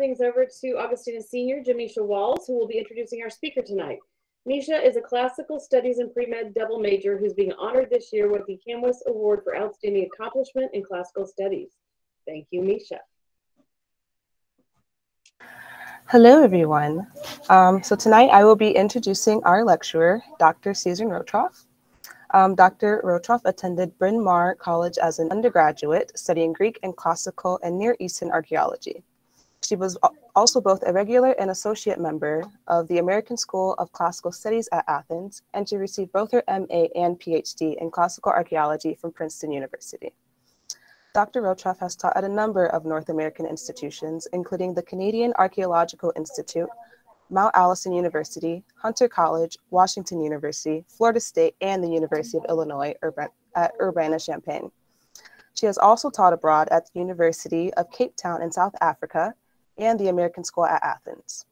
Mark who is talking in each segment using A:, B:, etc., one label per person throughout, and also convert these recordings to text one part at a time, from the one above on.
A: things over to Augustana Senior, Jamisha Walls, who will be introducing our speaker tonight. Misha is a classical studies and pre-med double major who's being honored this year with the CAMWS Award for Outstanding Accomplishment in Classical Studies. Thank you, Misha.
B: Hello, everyone. Um, so tonight I will be introducing our lecturer, Dr. Susan Rotroff. Um, Dr. Rotroff attended Bryn Mawr College as an undergraduate, studying Greek and classical and Near Eastern archaeology. She was also both a regular and associate member of the American School of Classical Studies at Athens, and she received both her MA and PhD in classical archaeology from Princeton University. Dr. Rotroff has taught at a number of North American institutions, including the Canadian Archaeological Institute, Mount Allison University, Hunter College, Washington University, Florida State, and the University of Illinois at Urbana-Champaign. She has also taught abroad at the University of Cape Town in South Africa and the American School at Athens.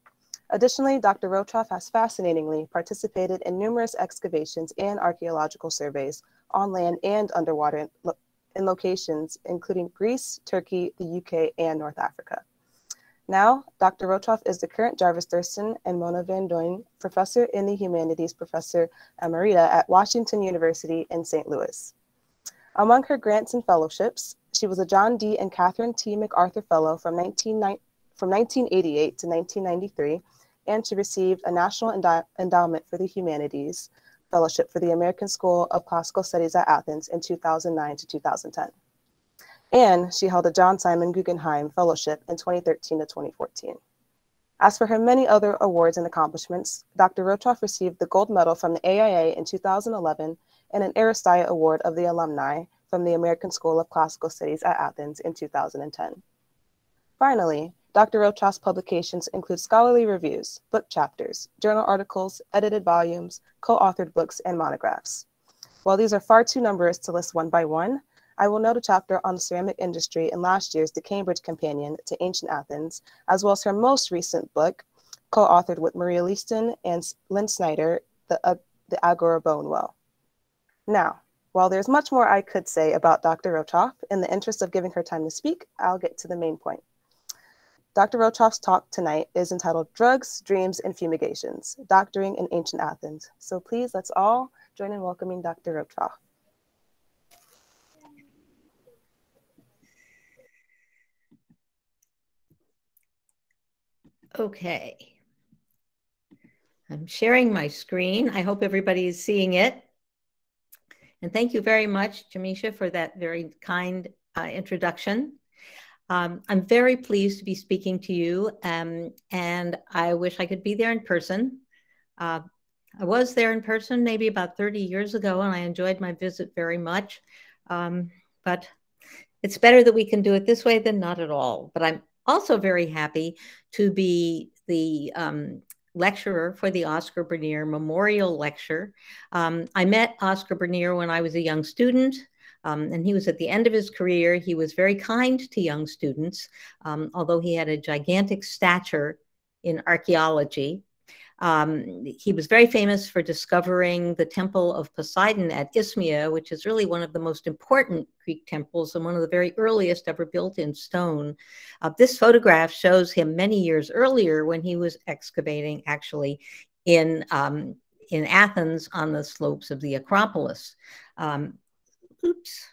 B: Additionally, Dr. Rotroff has fascinatingly participated in numerous excavations and archaeological surveys on land and underwater in locations including Greece, Turkey, the UK, and North Africa. Now, Dr. Rotroff is the current Jarvis Thurston and Mona Van Duyn Professor in the Humanities Professor Emerita at Washington University in St. Louis. Among her grants and fellowships, she was a John D. and Catherine T. MacArthur Fellow from, from 1988 to 1993, and she received a National Endow Endowment for the Humanities Fellowship for the American School of Classical Studies at Athens in 2009 to 2010 and she held a John Simon Guggenheim Fellowship in 2013 to 2014. As for her many other awards and accomplishments, Dr. Rotroff received the gold medal from the AIA in 2011 and an Aristeia Award of the Alumni from the American School of Classical Studies at Athens in 2010. Finally, Dr. Rotroff's publications include scholarly reviews, book chapters, journal articles, edited volumes, co-authored books, and monographs. While these are far too numerous to list one by one, I will note a chapter on the ceramic industry in last year's The Cambridge Companion to Ancient Athens, as well as her most recent book, co-authored with Maria Liston and Lynn Snyder, The, uh, the Agora Bone Well. Now, while there's much more I could say about Dr. Rotroff, in the interest of giving her time to speak, I'll get to the main point. Dr. Rotroff's talk tonight is entitled Drugs, Dreams, and Fumigations, Doctoring in Ancient Athens. So please, let's all join in welcoming Dr. Rotroff.
C: Okay. I'm sharing my screen. I hope everybody is seeing it. And thank you very much, Jamisha, for that very kind uh, introduction. Um, I'm very pleased to be speaking to you, um, and I wish I could be there in person. Uh, I was there in person maybe about 30 years ago, and I enjoyed my visit very much. Um, but it's better that we can do it this way than not at all. But I'm also very happy to be the um, lecturer for the Oscar Broneer Memorial Lecture. Um, I met Oscar Broneer when I was a young student. Um, and he was at the end of his career. He was very kind to young students, um, although he had a gigantic stature in archaeology. Um, he was very famous for discovering the temple of Poseidon at Isthmia, which is really one of the most important Greek temples and one of the very earliest ever built in stone. Uh, this photograph shows him many years earlier when he was excavating actually in, um, in Athens on the slopes of the Acropolis. Um, oops.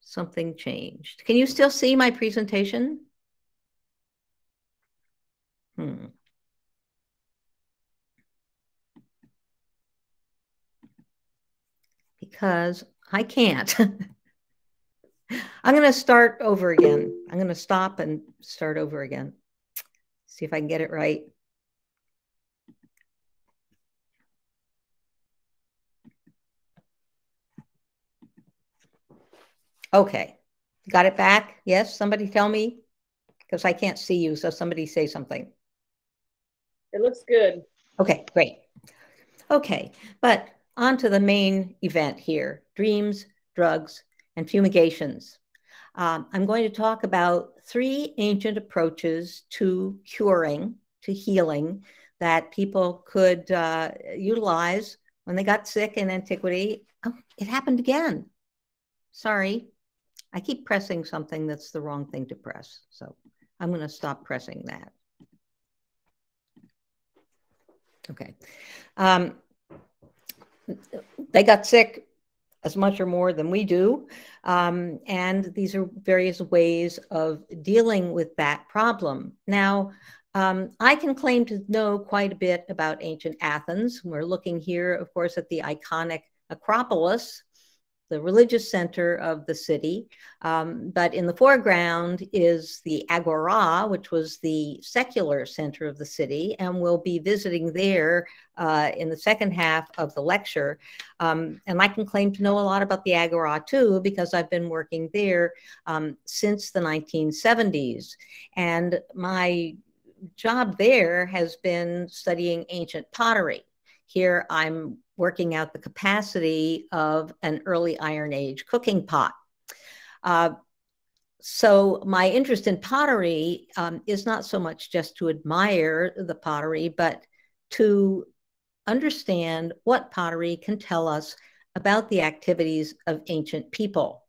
C: Something changed. Can you still see my presentation? Hmm. because I can't. I'm going to start over again. I'm going to stop and start over again. See if I can get it right. Okay. Got it back? Yes? Somebody tell me? Because I can't see you, so somebody say something.
A: It looks good.
C: Okay, great. Okay, but on to the main event here dreams, drugs, and fumigations. Um, I'm going to talk about three ancient approaches to curing, to healing, that people could uh, utilize when they got sick in antiquity. Oh, it happened again. Sorry. I keep pressing something that's the wrong thing to press. So I'm going to stop pressing that. Okay. Um, they got sick as much or more than we do. Um, and these are various ways of dealing with that problem. Now, um, I can claim to know quite a bit about ancient Athens. We're looking here, of course, at the iconic Acropolis, the religious center of the city. Um, but in the foreground is the Agora, which was the secular center of the city, and we'll be visiting there uh, in the second half of the lecture. Um, and I can claim to know a lot about the Agora too, because I've been working there um, since the 1970s. And my job there has been studying ancient pottery. Here I'm working out the capacity of an early Iron Age cooking pot. Uh, so my interest in pottery um, is not so much just to admire the pottery, but to understand what pottery can tell us about the activities of ancient people.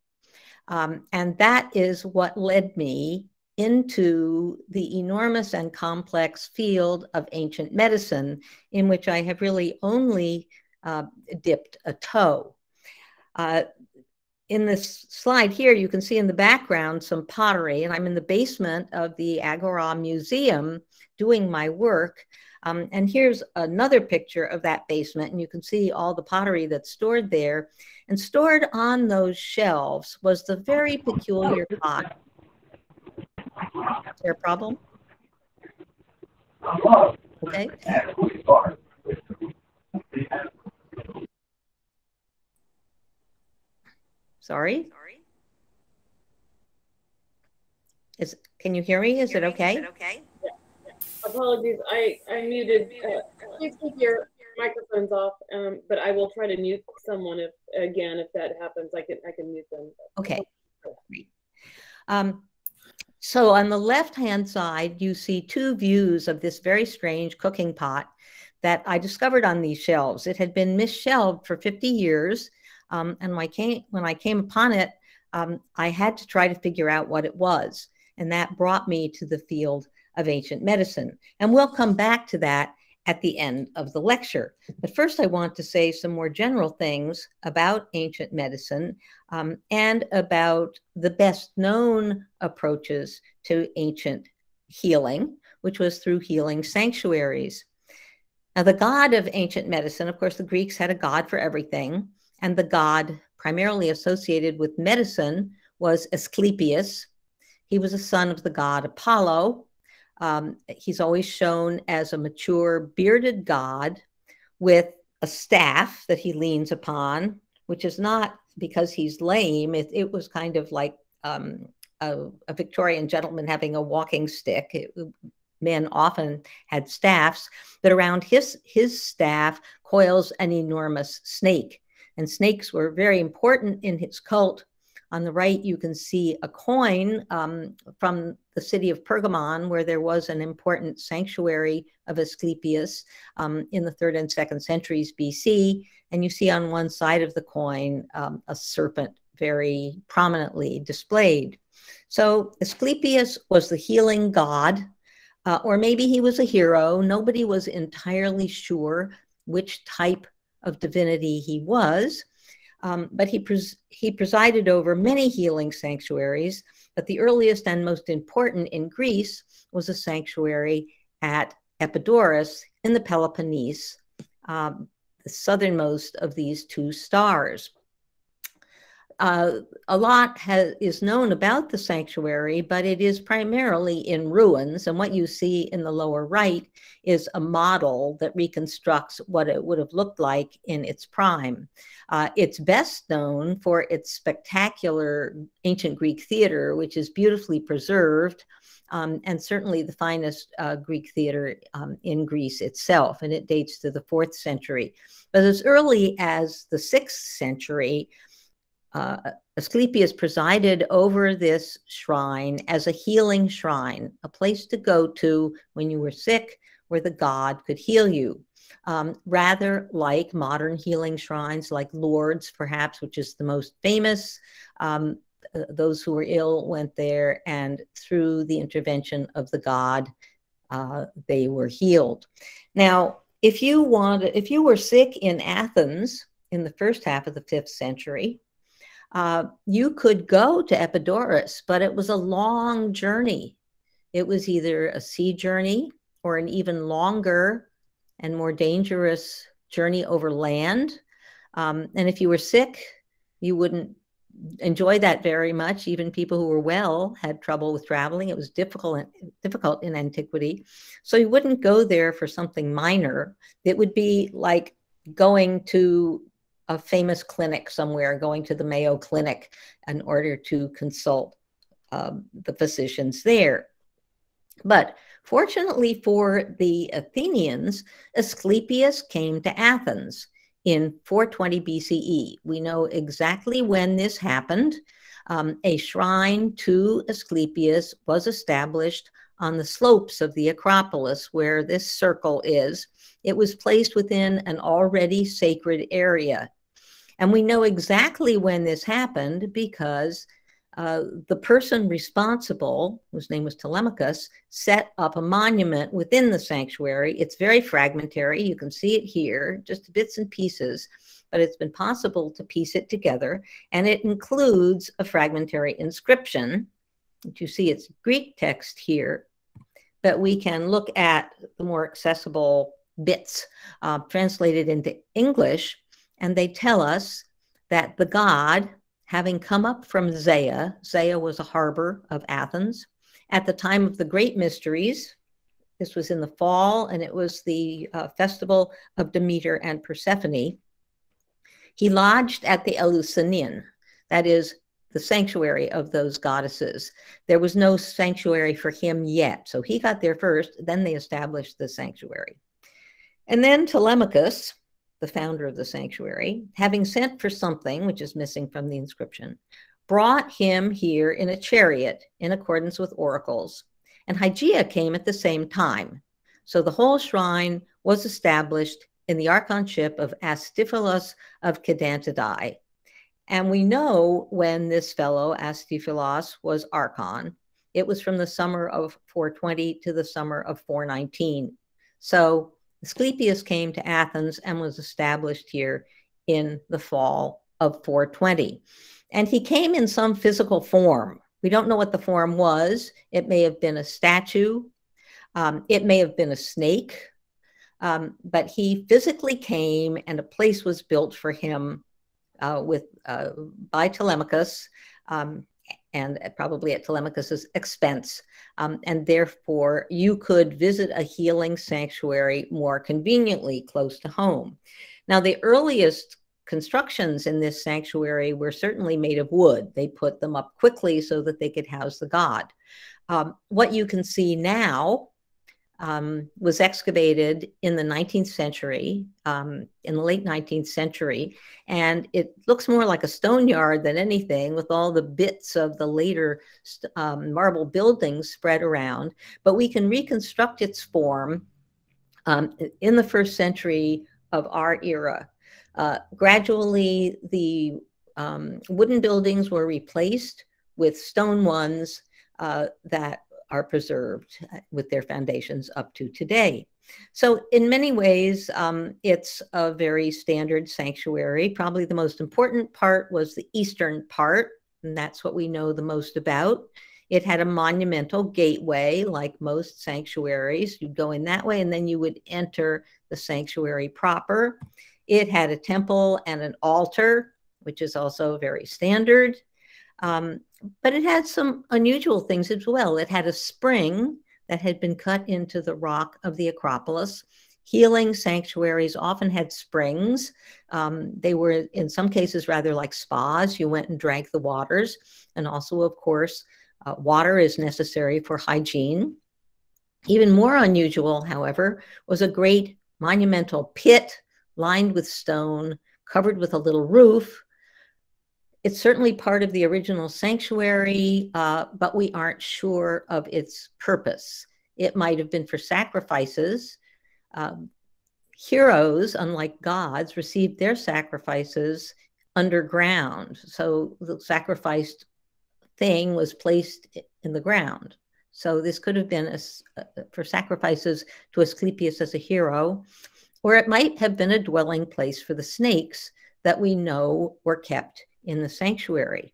C: Um, and that is what led me into the enormous and complex field of ancient medicine, in which I have really only uh, dipped a toe. Uh, in this slide here, you can see in the background some pottery, and I'm in the basement of the Agora Museum doing my work. Um, and here's another picture of that basement, and you can see all the pottery that's stored there. And stored on those shelves was the very peculiar pot is there a problem? Okay. Sorry. Sorry? Is can you hear me? Is it okay? Is it okay?
A: Yeah. Apologies, I I muted. Uh, please keep your microphones off, um, but I will try to mute someone if again if that happens. I can I can mute them.
C: Okay. Um, so on the left-hand side, you see two views of this very strange cooking pot that I discovered on these shelves. It had been misshelved for 50 years. Um, and when I, came, when I came upon it, um, I had to try to figure out what it was. And that brought me to the field of ancient medicine. And we'll come back to that at the end of the lecture. But first, I want to say some more general things about ancient medicine um, and about the best known approaches to ancient healing, which was through healing sanctuaries. Now, the god of ancient medicine, of course, the Greeks had a god for everything, and the god primarily associated with medicine was Asclepius. He was a son of the god Apollo, um, he's always shown as a mature, bearded god with a staff that he leans upon, which is not because he's lame. It, it was kind of like um, a, a, Victorian gentleman having a walking stick. It, men often had staffs, but around his his staff coils an enormous snake. And snakes were very important in his cult on the right, you can see a coin um, from the city of Pergamon, where there was an important sanctuary of Asclepius um, in the third and second centuries BC. And you see on one side of the coin um, a serpent very prominently displayed. So Asclepius was the healing god, uh, or maybe he was a hero. Nobody was entirely sure which type of divinity he was. Um, but he, pres he presided over many healing sanctuaries, but the earliest and most important in Greece was a sanctuary at Epidaurus in the Peloponnese, um, the southernmost of these two stars uh, a lot has, is known about the sanctuary, but it is primarily in ruins. And what you see in the lower right is a model that reconstructs what it would have looked like in its prime. Uh, it's best known for its spectacular ancient Greek theater, which is beautifully preserved. Um, and certainly the finest uh, Greek theater um, in Greece itself, and it dates to the fourth century. But as early as the sixth century, uh, Asclepius presided over this shrine as a healing shrine, a place to go to when you were sick, where the god could heal you. Um, rather like modern healing shrines like Lourdes, perhaps, which is the most famous. Um, those who were ill went there, and through the intervention of the god, uh, they were healed. Now, if you want, if you were sick in Athens in the first half of the fifth century, uh, you could go to Epidaurus, but it was a long journey. It was either a sea journey or an even longer and more dangerous journey over land. Um, and if you were sick, you wouldn't enjoy that very much. Even people who were well had trouble with traveling. It was difficult, difficult in antiquity. So you wouldn't go there for something minor. It would be like going to a famous clinic somewhere, going to the Mayo Clinic in order to consult um, the physicians there. But fortunately for the Athenians, Asclepius came to Athens in 420 BCE. We know exactly when this happened. Um, a shrine to Asclepius was established on the slopes of the Acropolis, where this circle is. It was placed within an already sacred area. And we know exactly when this happened because uh, the person responsible, whose name was Telemachus, set up a monument within the sanctuary. It's very fragmentary. You can see it here, just bits and pieces, but it's been possible to piece it together. And it includes a fragmentary inscription. You see it's Greek text here, but we can look at the more accessible bits uh, translated into English, and they tell us that the god having come up from Zea, Zea was a harbor of Athens, at the time of the Great Mysteries. This was in the fall, and it was the uh, festival of Demeter and Persephone. He lodged at the Eleusinion, that is, the sanctuary of those goddesses. There was no sanctuary for him yet, so he got there first, then they established the sanctuary. And then Telemachus, the founder of the sanctuary, having sent for something which is missing from the inscription, brought him here in a chariot in accordance with oracles. And Hygeia came at the same time. So the whole shrine was established in the archonship of Astiphilos of Kidantidae. And we know when this fellow, Astiphilos, was archon. It was from the summer of 420 to the summer of 419. So Asclepius came to Athens and was established here in the fall of 420. And he came in some physical form. We don't know what the form was. It may have been a statue, um, it may have been a snake, um, but he physically came and a place was built for him uh, with uh, by Telemachus. Um, and probably at Telemachus's expense. Um, and therefore, you could visit a healing sanctuary more conveniently close to home. Now, the earliest constructions in this sanctuary were certainly made of wood. They put them up quickly so that they could house the god. Um, what you can see now um, was excavated in the 19th century, um, in the late 19th century, and it looks more like a stone yard than anything, with all the bits of the later um, marble buildings spread around. But we can reconstruct its form um, in the first century of our era. Uh, gradually, the um, wooden buildings were replaced with stone ones uh, that are preserved uh, with their foundations up to today. So, in many ways, um, it's a very standard sanctuary. Probably the most important part was the eastern part, and that's what we know the most about. It had a monumental gateway, like most sanctuaries. You'd go in that way, and then you would enter the sanctuary proper. It had a temple and an altar, which is also very standard. Um, but it had some unusual things as well. It had a spring that had been cut into the rock of the Acropolis. Healing sanctuaries often had springs. Um, they were, in some cases, rather like spas. You went and drank the waters. And also, of course, uh, water is necessary for hygiene. Even more unusual, however, was a great monumental pit lined with stone, covered with a little roof, it's certainly part of the original sanctuary, uh, but we aren't sure of its purpose. It might have been for sacrifices. Um, heroes, unlike gods, received their sacrifices underground. So the sacrificed thing was placed in the ground. So this could have been a, for sacrifices to Asclepius as a hero, or it might have been a dwelling place for the snakes that we know were kept in the sanctuary.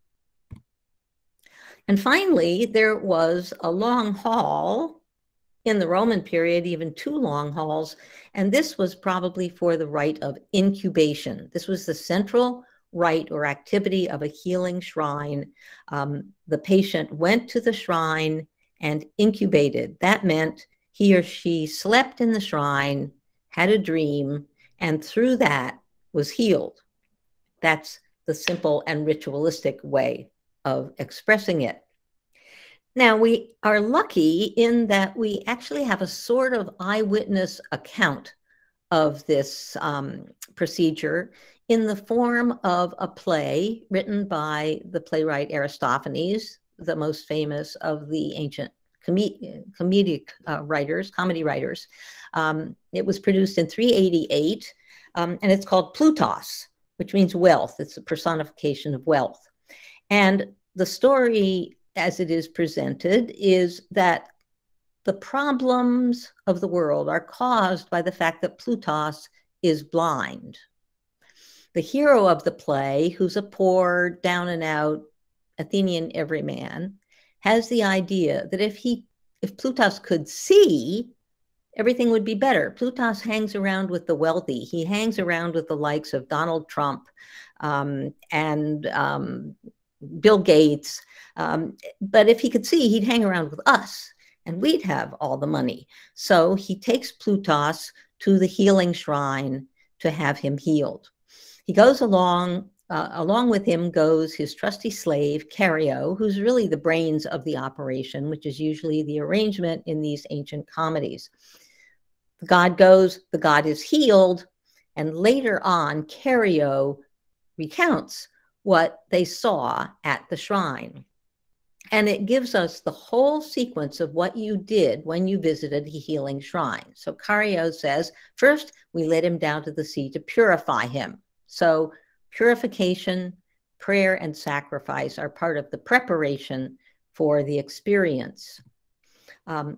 C: And finally, there was a long hall in the Roman period, even two long halls, and this was probably for the rite of incubation. This was the central rite or activity of a healing shrine. Um, the patient went to the shrine and incubated. That meant he or she slept in the shrine, had a dream, and through that was healed. That's the simple and ritualistic way of expressing it. Now, we are lucky in that we actually have a sort of eyewitness account of this um, procedure in the form of a play written by the playwright Aristophanes, the most famous of the ancient com comedic uh, writers, comedy writers. Um, it was produced in 388, um, and it's called Plutos, which means wealth. It's a personification of wealth. And the story, as it is presented, is that the problems of the world are caused by the fact that Plutos is blind. The hero of the play, who's a poor, down and out Athenian everyman, has the idea that if he if Plutus could see, everything would be better. Plutus hangs around with the wealthy. He hangs around with the likes of Donald Trump um, and um, Bill Gates. Um, but if he could see, he'd hang around with us and we'd have all the money. So he takes Plutus to the healing shrine to have him healed. He goes along uh, along with him goes his trusty slave, Cario, who's really the brains of the operation, which is usually the arrangement in these ancient comedies. The god goes, the god is healed, and later on, Cario recounts what they saw at the shrine. And it gives us the whole sequence of what you did when you visited the healing shrine. So Cario says, first, we led him down to the sea to purify him. So Purification, prayer, and sacrifice are part of the preparation for the experience. Um,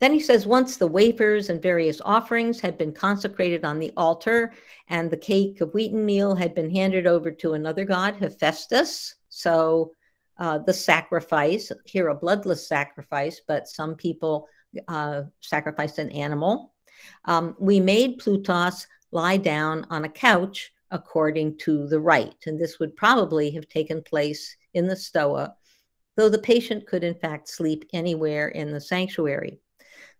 C: then he says, once the wafers and various offerings had been consecrated on the altar and the cake of wheaten meal had been handed over to another god, Hephaestus. So uh, the sacrifice, here a bloodless sacrifice, but some people uh, sacrificed an animal. Um, we made Plutus lie down on a couch according to the rite. And this would probably have taken place in the stoa, though the patient could in fact sleep anywhere in the sanctuary.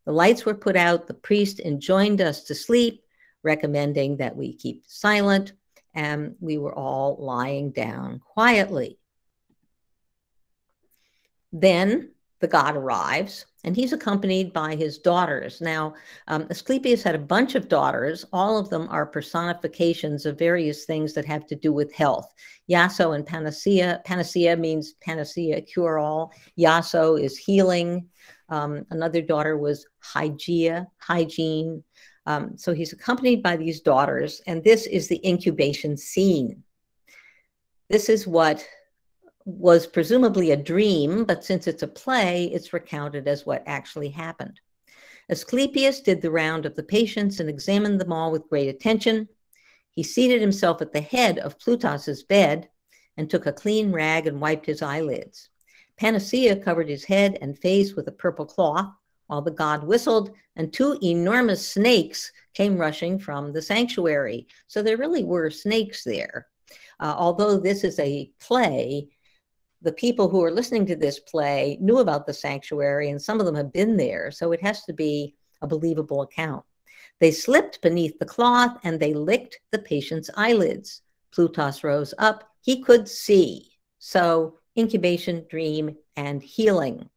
C: The lights were put out, the priest enjoined us to sleep, recommending that we keep silent, and we were all lying down quietly. Then the god arrives and he's accompanied by his daughters. Now, um, Asclepius had a bunch of daughters. All of them are personifications of various things that have to do with health. Iaso and Panacea. Panacea means panacea, cure all. Iaso is healing. Um, another daughter was Hygeia, hygiene. Um, so he's accompanied by these daughters, and this is the incubation scene. This is what was presumably a dream, but since it's a play, it's recounted as what actually happened. Asclepius did the round of the patients and examined them all with great attention. He seated himself at the head of Plutus's bed and took a clean rag and wiped his eyelids. Panacea covered his head and face with a purple cloth, while the god whistled, and two enormous snakes came rushing from the sanctuary. So there really were snakes there. Uh, although this is a play, the people who are listening to this play knew about the sanctuary and some of them have been there. So it has to be a believable account. They slipped beneath the cloth and they licked the patient's eyelids. Plutus rose up. He could see. So incubation, dream, and healing.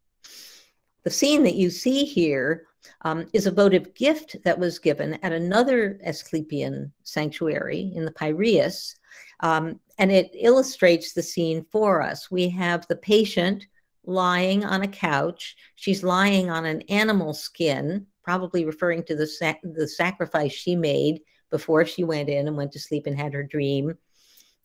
C: The scene that you see here um, is a votive gift that was given at another Asclepian sanctuary in the Piraeus. Um, and it illustrates the scene for us. We have the patient lying on a couch. She's lying on an animal skin, probably referring to the, the sacrifice she made before she went in and went to sleep and had her dream.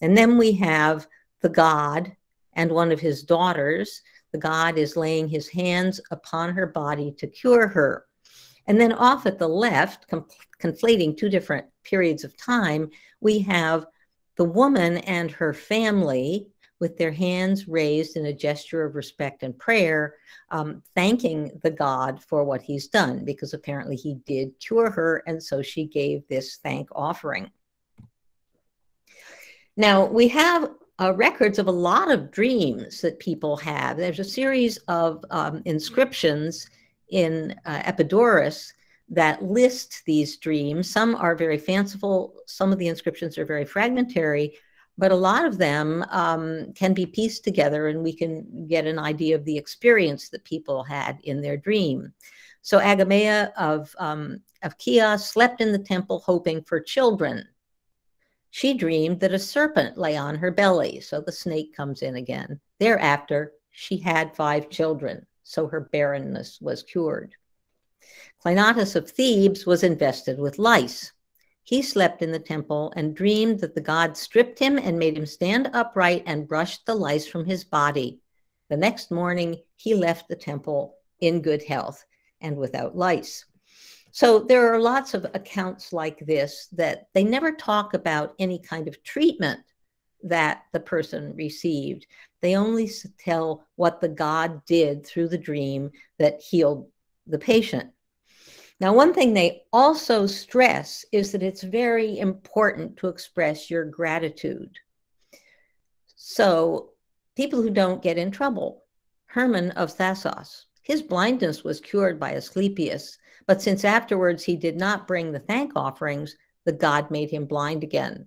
C: And then we have the god and one of his daughters. The god is laying his hands upon her body to cure her. And then off at the left, conflating two different periods of time, we have the woman and her family with their hands raised in a gesture of respect and prayer, um, thanking the God for what he's done, because apparently he did cure her, and so she gave this thank offering. Now, we have uh, records of a lot of dreams that people have. There's a series of um, inscriptions in uh, Epidaurus that list these dreams. Some are very fanciful, some of the inscriptions are very fragmentary, but a lot of them um, can be pieced together and we can get an idea of the experience that people had in their dream. So Agameda of, um, of Chios slept in the temple hoping for children. She dreamed that a serpent lay on her belly, so the snake comes in again. Thereafter, she had five children, so her barrenness was cured. Cleinias of Thebes was invested with lice. He slept in the temple and dreamed that the god stripped him and made him stand upright and brushed the lice from his body. The next morning, he left the temple in good health and without lice. So there are lots of accounts like this that they never talk about any kind of treatment that the person received. They only tell what the God did through the dream that healed the patient. Now, one thing they also stress is that it's very important to express your gratitude. So, people who don't get in trouble. Hermon of Thasos, his blindness was cured by Asclepius, but since afterwards he did not bring the thank offerings, the god made him blind again.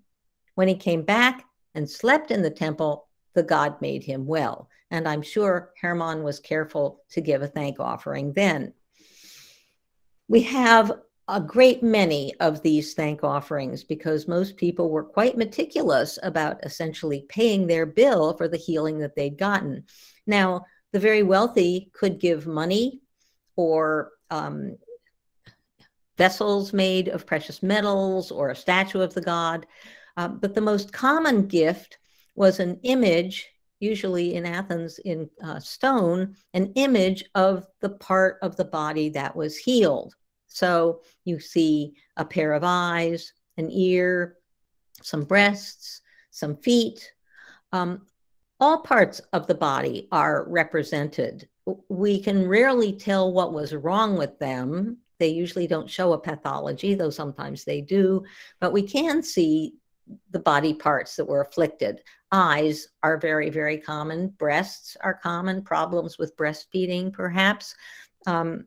C: When he came back and slept in the temple, the god made him well. And I'm sure Hermon was careful to give a thank offering then. We have a great many of these thank offerings because most people were quite meticulous about essentially paying their bill for the healing that they'd gotten. Now, the very wealthy could give money or um, vessels made of precious metals or a statue of the god. Uh, but the most common gift was an image usually in Athens in uh, stone, an image of the part of the body that was healed. So you see a pair of eyes, an ear, some breasts, some feet. Um, all parts of the body are represented. We can rarely tell what was wrong with them. They usually don't show a pathology, though sometimes they do, but we can see the body parts that were afflicted. Eyes are very, very common. Breasts are common. Problems with breastfeeding, perhaps. Um,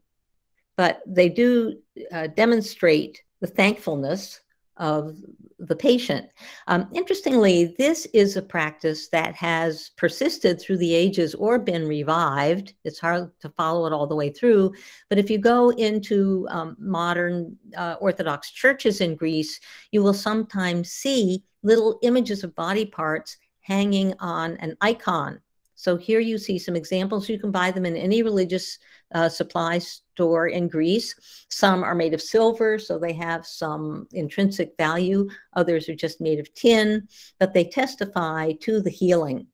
C: but they do uh, demonstrate the thankfulness of the patient. Um, interestingly, this is a practice that has persisted through the ages or been revived. It's hard to follow it all the way through. But if you go into um, modern uh, Orthodox churches in Greece, you will sometimes see little images of body parts hanging on an icon. So here you see some examples. You can buy them in any religious uh, supply store in Greece. Some are made of silver, so they have some intrinsic value. Others are just made of tin, but they testify to the healing.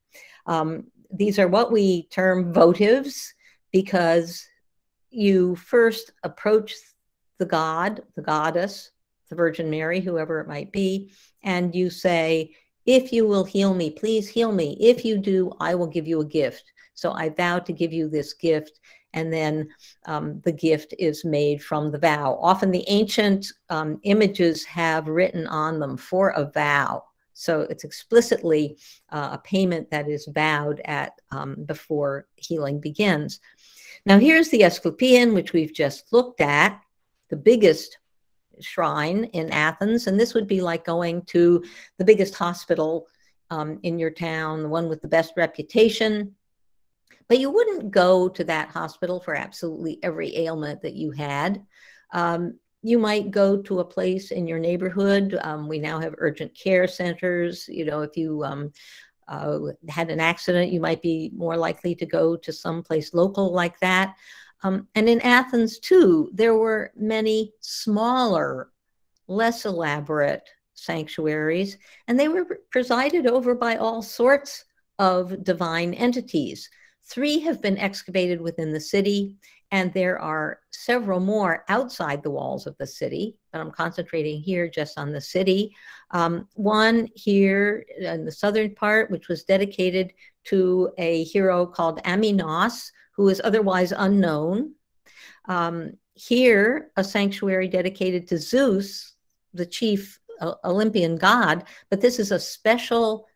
C: Um, these are what we term votives because you first approach the god, the goddess, the Virgin Mary, whoever it might be, and you say, If you will heal me, please heal me. If you do, I will give you a gift. So I vow to give you this gift and then um, the gift is made from the vow. Often the ancient um, images have written on them for a vow. So it's explicitly uh, a payment that is vowed at um, before healing begins. Now here's the Asclepieion, which we've just looked at, the biggest shrine in Athens. And this would be like going to the biggest hospital um, in your town, the one with the best reputation, but you wouldn't go to that hospital for absolutely every ailment that you had. Um, you might go to a place in your neighborhood. Um, we now have urgent care centers. You know, if you um, uh, had an accident, you might be more likely to go to some place local like that. Um, and in Athens, too, there were many smaller, less elaborate sanctuaries, and they were presided over by all sorts of divine entities. Three have been excavated within the city, and there are several more outside the walls of the city, but I'm concentrating here just on the city. Um, one here in the southern part, which was dedicated to a hero called Amynos, who is otherwise unknown. Um, here, a sanctuary dedicated to Zeus, the chief uh, Olympian god, but this is a special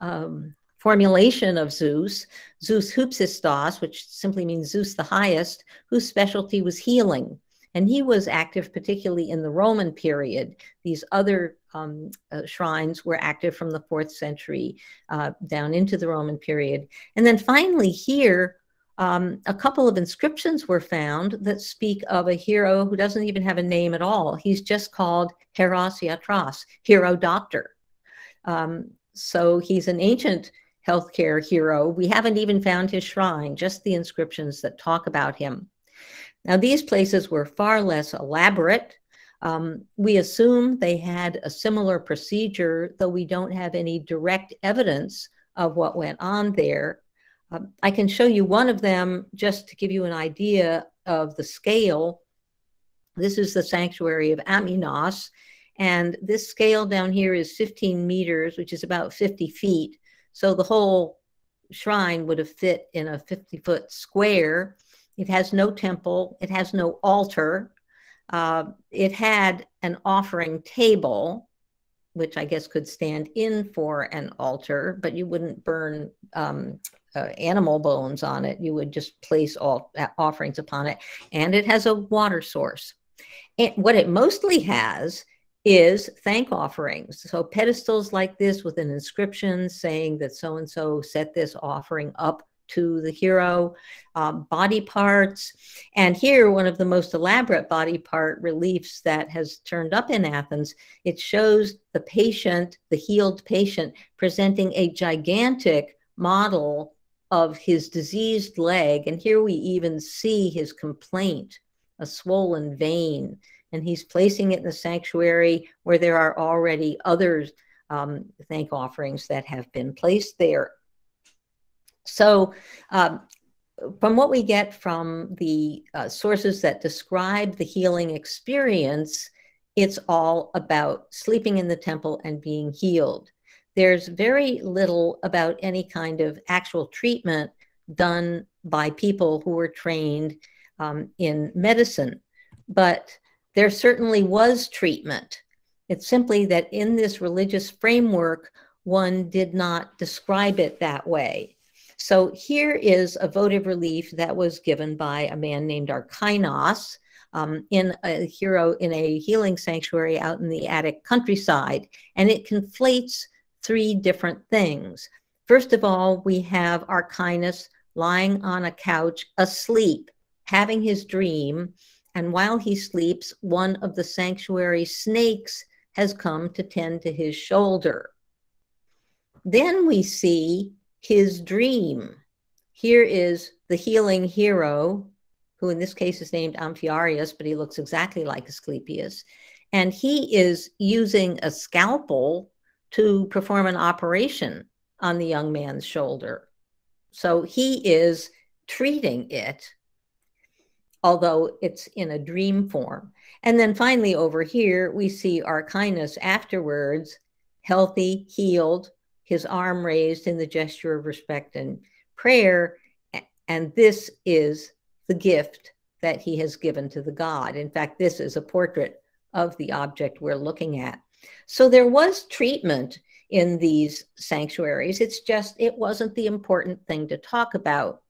C: um, formulation of Zeus, Zeus Hypsistos, which simply means Zeus the highest, whose specialty was healing. And he was active particularly in the Roman period. These other um, uh, shrines were active from the fourth century uh, down into the Roman period. And then finally, here, um, a couple of inscriptions were found that speak of a hero who doesn't even have a name at all. He's just called Heros Iatros, hero doctor. Um, so he's an ancient healthcare hero. We haven't even found his shrine, just the inscriptions that talk about him. Now, these places were far less elaborate. Um, we assume they had a similar procedure, though we don't have any direct evidence of what went on there. Um, I can show you one of them just to give you an idea of the scale. This is the sanctuary of Amynos, and this scale down here is 15 meters, which is about 50 feet. So the whole shrine would have fit in a 50 foot square. It has no temple, it has no altar. Uh, it had an offering table, which I guess could stand in for an altar, but you wouldn't burn um, uh, animal bones on it. You would just place all offerings upon it. And it has a water source. And what it mostly has is thank offerings. So pedestals like this with an inscription saying that so and so set this offering up to the hero, um, body parts. And here, one of the most elaborate body part reliefs that has turned up in Athens, it shows the patient, the healed patient, presenting a gigantic model of his diseased leg. And here we even see his complaint, a swollen vein and he's placing it in the sanctuary where there are already others um, thank offerings that have been placed there. So, um, from what we get from the uh, sources that describe the healing experience, it's all about sleeping in the temple and being healed. There's very little about any kind of actual treatment done by people who were trained um, in medicine. But there certainly was treatment. It's simply that in this religious framework, one did not describe it that way. So here is a votive relief that was given by a man named Archinos um, in a hero in a healing sanctuary out in the Attic countryside, and it conflates three different things. First of all, we have Archinos lying on a couch asleep, having his dream, and while he sleeps, one of the sanctuary snakes has come to tend to his shoulder. Then we see his dream. Here is the healing hero, who in this case is named Amphiaraus, but he looks exactly like Asclepius. And he is using a scalpel to perform an operation on the young man's shoulder. So he is treating it although it's in a dream form. And then finally, over here, we see Archinus afterwards, healthy, healed, his arm raised in the gesture of respect and prayer. And this is the gift that he has given to the god. In fact, this is a portrait of the object we're looking at. So there was treatment in these sanctuaries. It's just, it wasn't the important thing to talk about.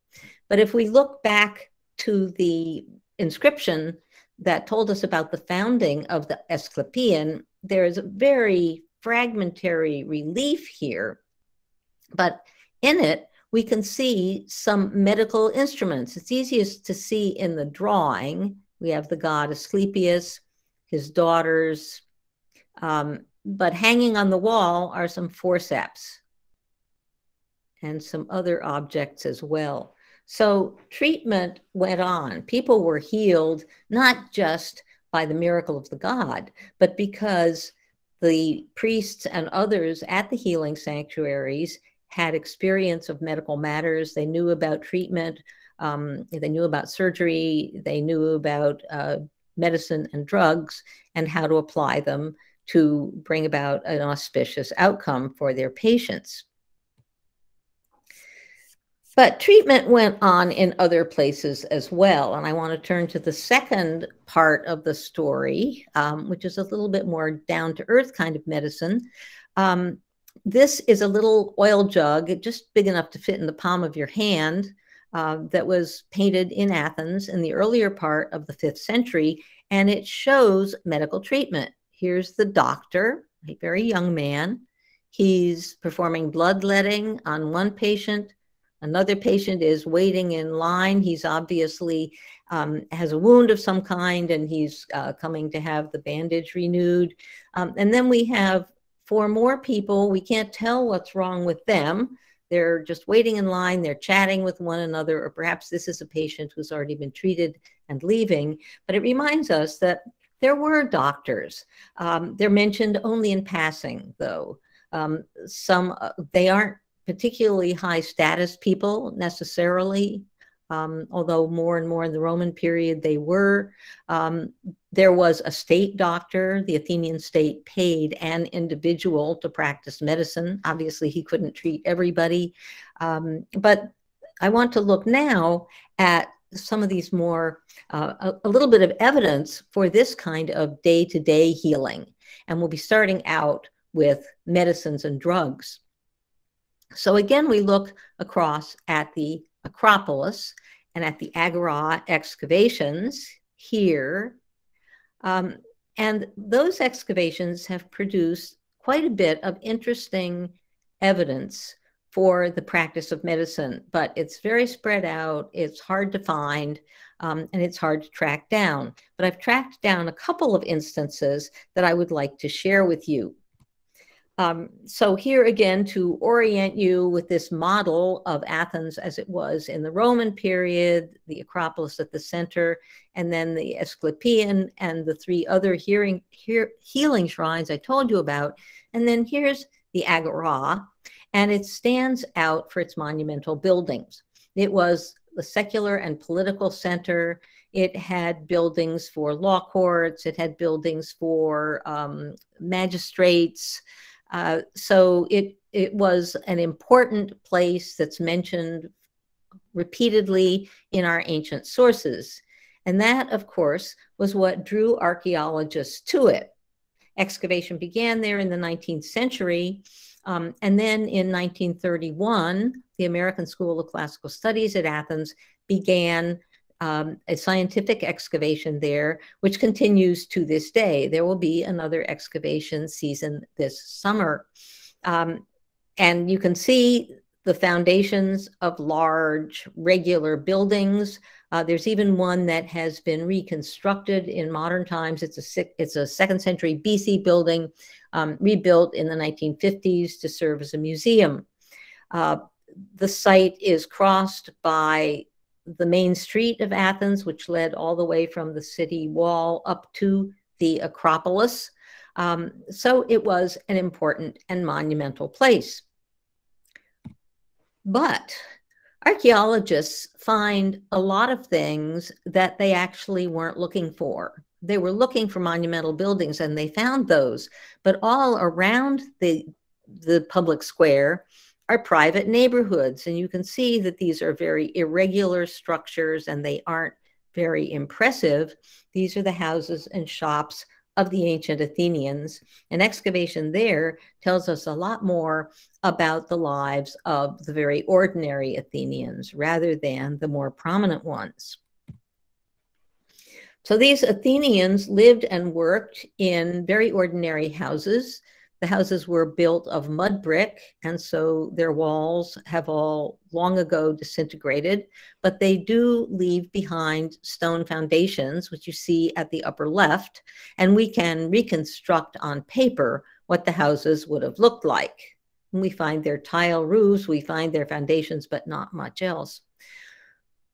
C: But if we look back to the inscription that told us about the founding of the Asclepieion, there is a very fragmentary relief here, but in it, we can see some medical instruments. It's easiest to see in the drawing. We have the god Asclepius, his daughters, um, but hanging on the wall are some forceps and some other objects as well. So treatment went on. People were healed not just by the miracle of the God, but because the priests and others at the healing sanctuaries had experience of medical matters. They knew about treatment. Um, they knew about surgery. They knew about uh, medicine and drugs and how to apply them to bring about an auspicious outcome for their patients. But treatment went on in other places as well. And I want to turn to the second part of the story, um, which is a little bit more down to earth kind of medicine. Um, this is a little oil jug, just big enough to fit in the palm of your hand, uh, that was painted in Athens in the earlier part of the fifth century. And it shows medical treatment. Here's the doctor, a very young man. He's performing bloodletting on one patient Another patient is waiting in line. He's obviously um, has a wound of some kind and he's uh, coming to have the bandage renewed. Um, and then we have four more people. We can't tell what's wrong with them. They're just waiting in line, they're chatting with one another, or perhaps this is a patient who's already been treated and leaving. But it reminds us that there were doctors. Um, they're mentioned only in passing, though. Um, some uh, they aren't particularly high status people necessarily, um, although more and more in the Roman period they were. Um, there was a state doctor. The Athenian state paid an individual to practice medicine. Obviously, he couldn't treat everybody. Um, but I want to look now at some of these more, uh, a, a little bit of evidence for this kind of day to day healing. And we'll be starting out with medicines and drugs. So again, we look across at the Acropolis and at the Agora excavations here. Um, and those excavations have produced quite a bit of interesting evidence for the practice of medicine, but it's very spread out, it's hard to find, um, and it's hard to track down. But I've tracked down a couple of instances that I would like to share with you. Um, so here again, to orient you with this model of Athens as it was in the Roman period, the Acropolis at the center, and then the Asclepieion and the three other hearing, hear, healing shrines I told you about. And then here's the Agora, and it stands out for its monumental buildings. It was the secular and political center. It had buildings for law courts. It had buildings for um, magistrates. Uh, so it it was an important place that's mentioned repeatedly in our ancient sources. And that, of course, was what drew archaeologists to it. Excavation began there in the 19th century. Um, and then in 1931, the American School of Classical Studies at Athens began um, a scientific excavation there, which continues to this day. There will be another excavation season this summer. Um, and you can see the foundations of large regular buildings. Uh, there's even one that has been reconstructed in modern times. It's a it's a second century BC building, um, rebuilt in the 1950s to serve as a museum. Uh, the site is crossed by the main street of Athens, which led all the way from the city wall up to the Acropolis. Um, so it was an important and monumental place. But archaeologists find a lot of things that they actually weren't looking for. They were looking for monumental buildings and they found those, but all around the, the public square, are private neighborhoods. And you can see that these are very irregular structures and they aren't very impressive. These are the houses and shops of the ancient Athenians. An excavation there tells us a lot more about the lives of the very ordinary Athenians rather than the more prominent ones. So these Athenians lived and worked in very ordinary houses. The houses were built of mud brick, and so their walls have all long ago disintegrated, but they do leave behind stone foundations, which you see at the upper left, and we can reconstruct on paper what the houses would have looked like. We find their tile roofs, we find their foundations, but not much else.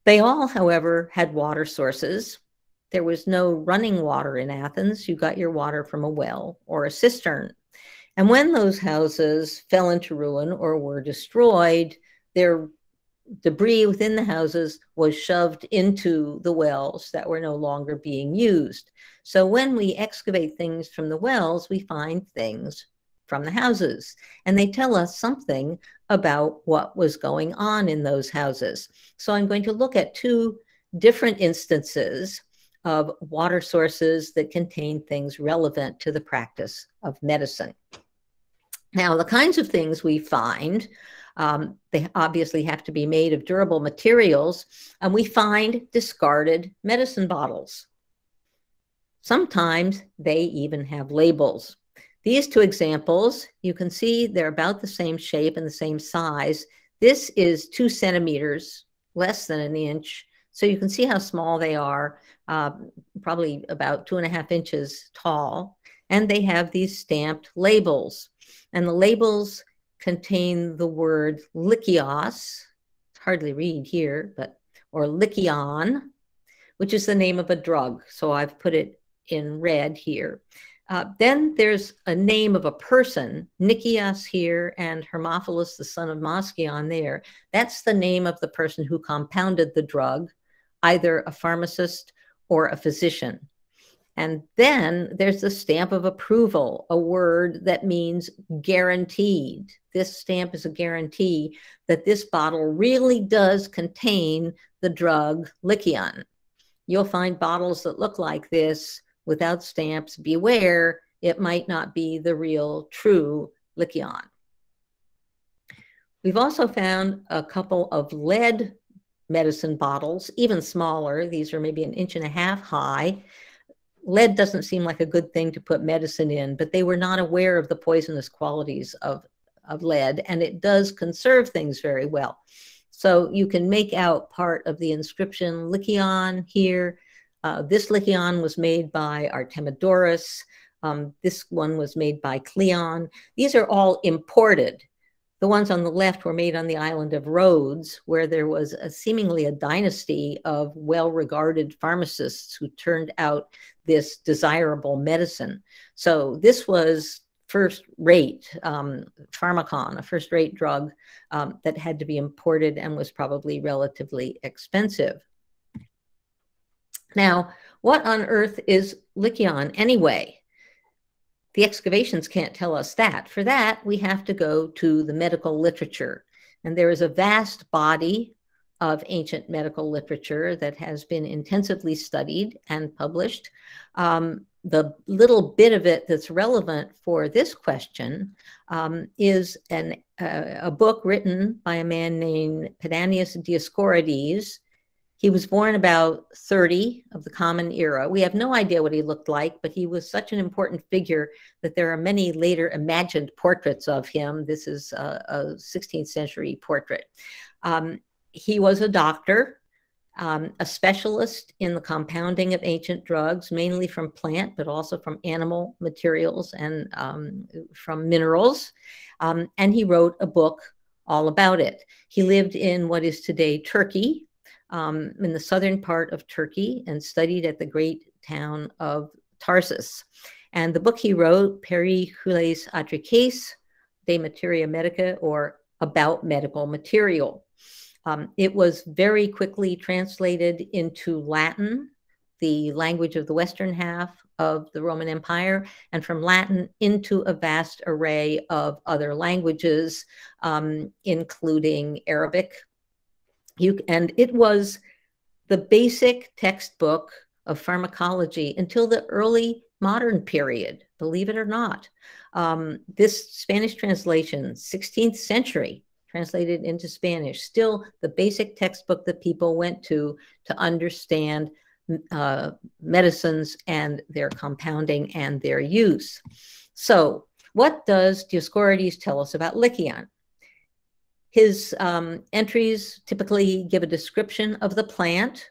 C: They all, however, had water sources. There was no running water in Athens. You got your water from a well or a cistern And when those houses fell into ruin or were destroyed, their debris within the houses was shoved into the wells that were no longer being used. So when we excavate things from the wells, we find things from the houses, and they tell us something about what was going on in those houses. So I'm going to look at two different instances of water sources that contain things relevant to the practice of medicine. Now, the kinds of things we find, um, they obviously have to be made of durable materials, and we find discarded medicine bottles. Sometimes they even have labels. These two examples, you can see they're about the same shape and the same size. This is two centimeters, less than an inch. So you can see how small they are, uh, probably about two and a half inches tall. And they have these stamped labels. And the labels contain the word likios, it's hardly read here, but, or likion, which is the name of a drug. So I've put it in red here. Uh, then there's a name of a person, Nicias here and Hermophilus, the son of Moschyon there. That's the name of the person who compounded the drug, either a pharmacist or a physician. And then there's the stamp of approval, a word that means guaranteed. This stamp is a guarantee that this bottle really does contain the drug Likion. You'll find bottles that look like this without stamps, beware, it might not be the real true Likion. We've also found a couple of lead medicine bottles, even smaller. These are maybe an inch and a half high. Lead doesn't seem like a good thing to put medicine in, but they were not aware of the poisonous qualities of, of lead, and it does conserve things very well. So you can make out part of the inscription Likion here, uh, this Likion was made by Artemidorus. Um, this one was made by Cleon. These are all imported. The ones on the left were made on the island of Rhodes, where there was a, seemingly a dynasty of well-regarded pharmacists who turned out this desirable medicine. So this was first-rate um, pharmacon, a first-rate drug um, that had to be imported and was probably relatively expensive. Now, what on earth is Likion anyway? The excavations can't tell us that. For that, we have to go to the medical literature. And there is a vast body of ancient medical literature that has been intensively studied and published. Um, the little bit of it that's relevant for this question um, is an, uh, a book written by a man named Pedanius Dioscorides he was born about 30 of the Common Era. We have no idea what he looked like, but he was such an important figure that there are many later imagined portraits of him. This is a, a 16th century portrait. Um, he was a doctor, um, a specialist in the compounding of ancient drugs, mainly from plant, but also from animal materials and um, from minerals. Um, and he wrote a book all about it. He lived in what is today Turkey, um, in the southern part of Turkey and studied at the great town of Tarsus. And the book he wrote, *Peri Pericules iatrikes de Materia Medica, or About Medical Material. Um, it was very quickly translated into Latin, the language of the western half of the Roman Empire, and from Latin into a vast array of other languages, um, including Arabic, you, and it was the basic textbook of pharmacology until the early modern period, believe it or not. Um, this Spanish translation, 16th century, translated into Spanish, still the basic textbook that people went to to understand uh, medicines and their compounding and their use. So, what does Dioscorides tell us about Likion? His um, entries typically give a description of the plant,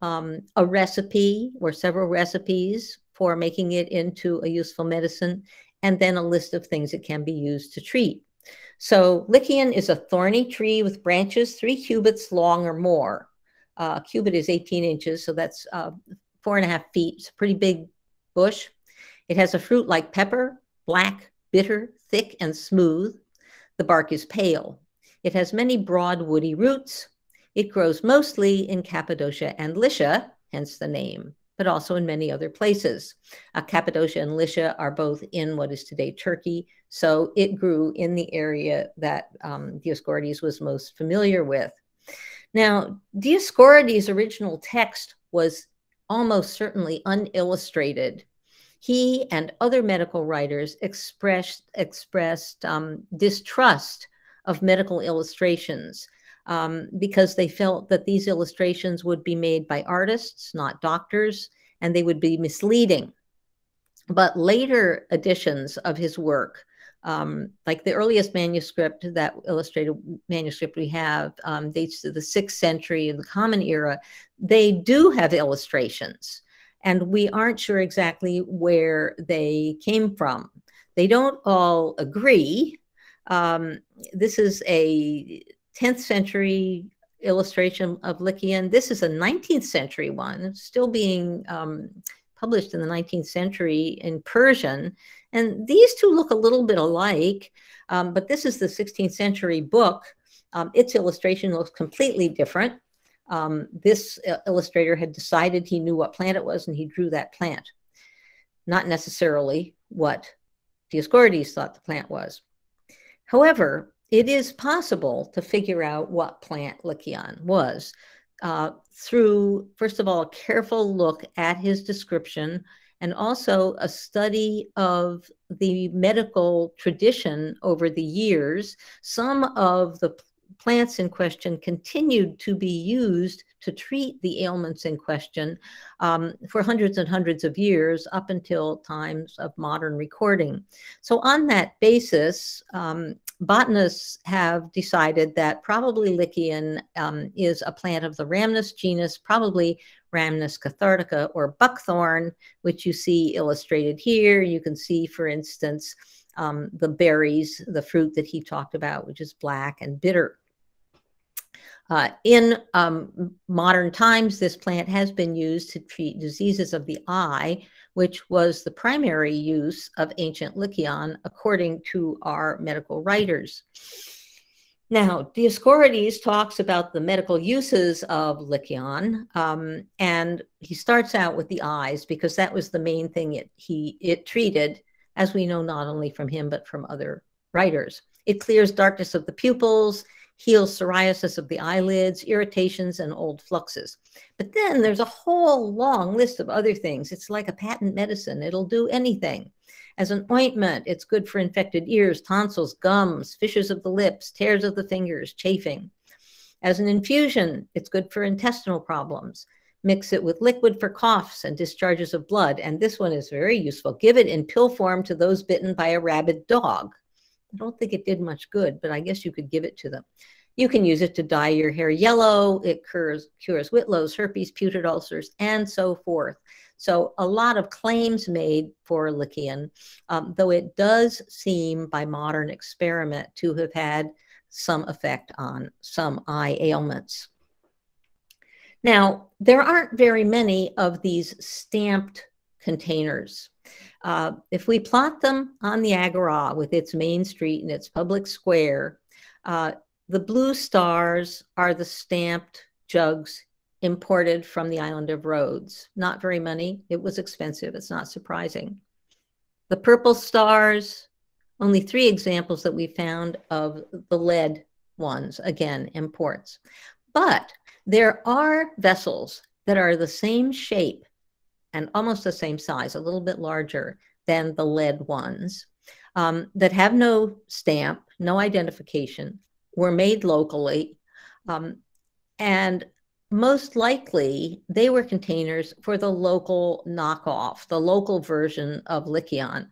C: um, a recipe or several recipes for making it into a useful medicine, and then a list of things it can be used to treat. So Likion is a thorny tree with branches three cubits long or more. Uh, a cubit is 18 inches, so that's uh, four and a half feet. It's a pretty big bush. It has a fruit like pepper, black, bitter, thick, and smooth. The bark is pale. It has many broad woody roots. It grows mostly in Cappadocia and Lycia, hence the name, but also in many other places. Uh, Cappadocia and Lycia are both in what is today Turkey, so it grew in the area that um, Dioscorides was most familiar with. Now, Dioscorides' original text was almost certainly unillustrated. He and other medical writers expressed, expressed um, distrust of medical illustrations um, because they felt that these illustrations would be made by artists, not doctors, and they would be misleading. But later editions of his work, um, like the earliest manuscript, that illustrated manuscript we have, um, dates to the sixth century in the Common Era, they do have illustrations. And we aren't sure exactly where they came from. They don't all agree, um, this is a 10th century illustration of Lycion. This is a 19th century one, still being um, published in the 19th century in Persian. And these two look a little bit alike, um, but this is the 16th century book. Um, its illustration looks completely different. Um, this uh, illustrator had decided he knew what plant it was and he drew that plant, not necessarily what Dioscorides thought the plant was. However, it is possible to figure out what plant Lycion was uh, through, first of all, a careful look at his description and also a study of the medical tradition over the years. Some of the plants in question continued to be used to treat the ailments in question um, for hundreds and hundreds of years up until times of modern recording. So, on that basis, um, botanists have decided that probably Lycion um, is a plant of the Rhamnus genus, probably Rhamnus cathartica or buckthorn, which you see illustrated here. You can see, for instance, um, the berries, the fruit that he talked about, which is black and bitter. Uh, in um, modern times, this plant has been used to treat diseases of the eye, which was the primary use of ancient Lycion, according to our medical writers. Now, Dioscorides talks about the medical uses of Lycion, um, and he starts out with the eyes because that was the main thing it, he, it treated, as we know not only from him but from other writers. It clears darkness of the pupils, heals psoriasis of the eyelids, irritations, and old fluxes. But then there's a whole long list of other things. It's like a patent medicine, it'll do anything. As an ointment, it's good for infected ears, tonsils, gums, fissures of the lips, tears of the fingers, chafing. As an infusion, it's good for intestinal problems. Mix it with liquid for coughs and discharges of blood. And this one is very useful. Give it in pill form to those bitten by a rabid dog. I don't think it did much good, but I guess you could give it to them. You can use it to dye your hair yellow. It cures, cures whitlows, herpes, putrid ulcers, and so forth. So a lot of claims made for Lycion, um, though it does seem by modern experiment to have had some effect on some eye ailments. Now, there aren't very many of these stamped containers. Uh, if we plot them on the Agora with its main street and its public square, uh, the blue stars are the stamped jugs imported from the island of Rhodes. Not very many. It was expensive. It's not surprising. The purple stars, only three examples that we found of the lead ones, again, imports. But there are vessels that are the same shape and almost the same size, a little bit larger than the lead ones, um, that have no stamp, no identification, were made locally, um, and most likely they were containers for the local knockoff, the local version of Lycion.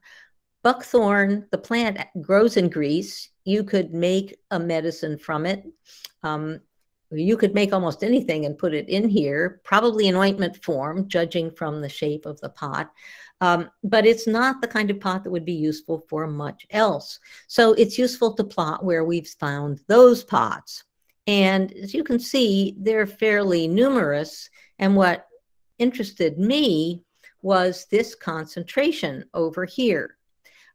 C: Buckthorn, the plant grows in Greece. You could make a medicine from it. Um, you could make almost anything and put it in here, probably in ointment form, judging from the shape of the pot. Um, but it's not the kind of pot that would be useful for much else. So it's useful to plot where we've found those pots. And as you can see, they're fairly numerous. And what interested me was this concentration over here.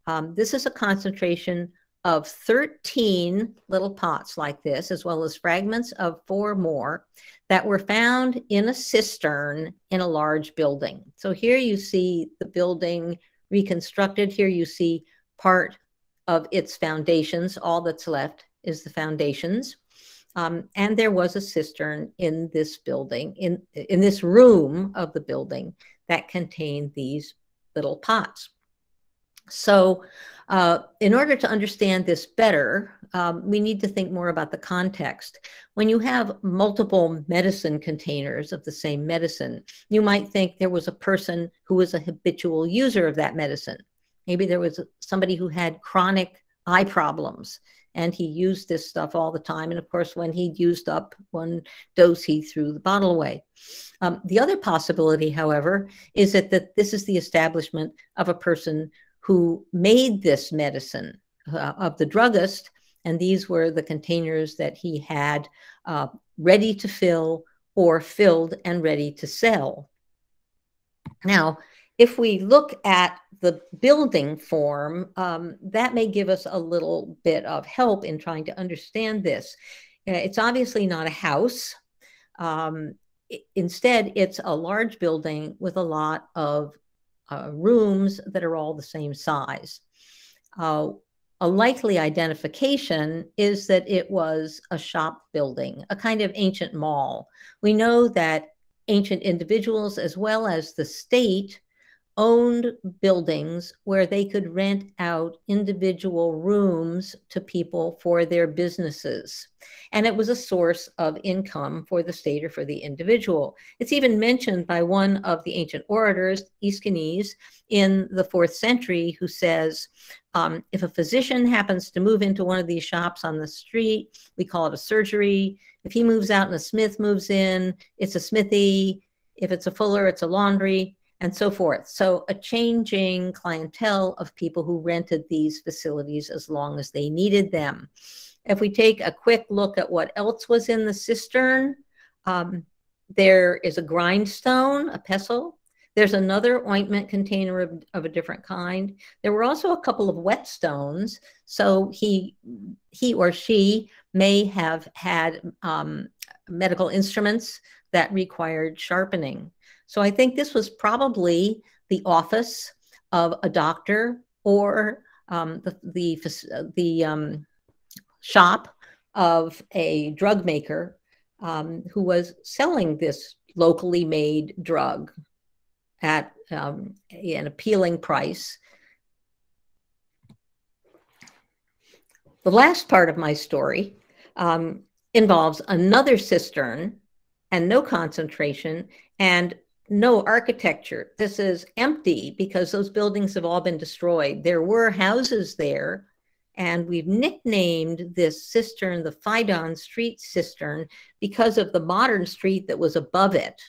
C: Um, this is a concentration of 13 little pots like this, as well as fragments of four more that were found in a cistern in a large building. So here you see the building reconstructed. Here you see part of its foundations. All that's left is the foundations. Um, and there was a cistern in this building, in, in this room of the building that contained these little pots. So uh, in order to understand this better, um, we need to think more about the context. When you have multiple medicine containers of the same medicine, you might think there was a person who was a habitual user of that medicine. Maybe there was somebody who had chronic eye problems and he used this stuff all the time. And of course, when he'd used up one dose, he threw the bottle away. Um, the other possibility, however, is that, that this is the establishment of a person who made this medicine uh, of the druggist. And these were the containers that he had uh, ready to fill or filled and ready to sell. Now, if we look at the building form, um, that may give us a little bit of help in trying to understand this. Uh, it's obviously not a house. Um, instead, it's a large building with a lot of uh, rooms that are all the same size. Uh, a likely identification is that it was a shop building, a kind of ancient mall. We know that ancient individuals, as well as the state, owned buildings where they could rent out individual rooms to people for their businesses. And it was a source of income for the state or for the individual. It's even mentioned by one of the ancient orators, Aeschines, in the fourth century, who says, um, if a physician happens to move into one of these shops on the street, we call it a surgery. If he moves out and a smith moves in, it's a smithy. If it's a fuller, it's a laundry and so forth. So a changing clientele of people who rented these facilities as long as they needed them. If we take a quick look at what else was in the cistern, um, there is a grindstone, a pestle. There's another ointment container of, of, a different kind. There were also a couple of whetstones. So he, he or she may have had um, medical instruments that required sharpening. So I think this was probably the office of a doctor or um, the the, the um, shop of a drug maker um, who was selling this locally made drug at um, an appealing price. The last part of my story um, involves another cistern and no concentration and no architecture. This is empty because those buildings have all been destroyed. There were houses there, and we've nicknamed this cistern the Phaidon Street cistern because of the modern street that was above it.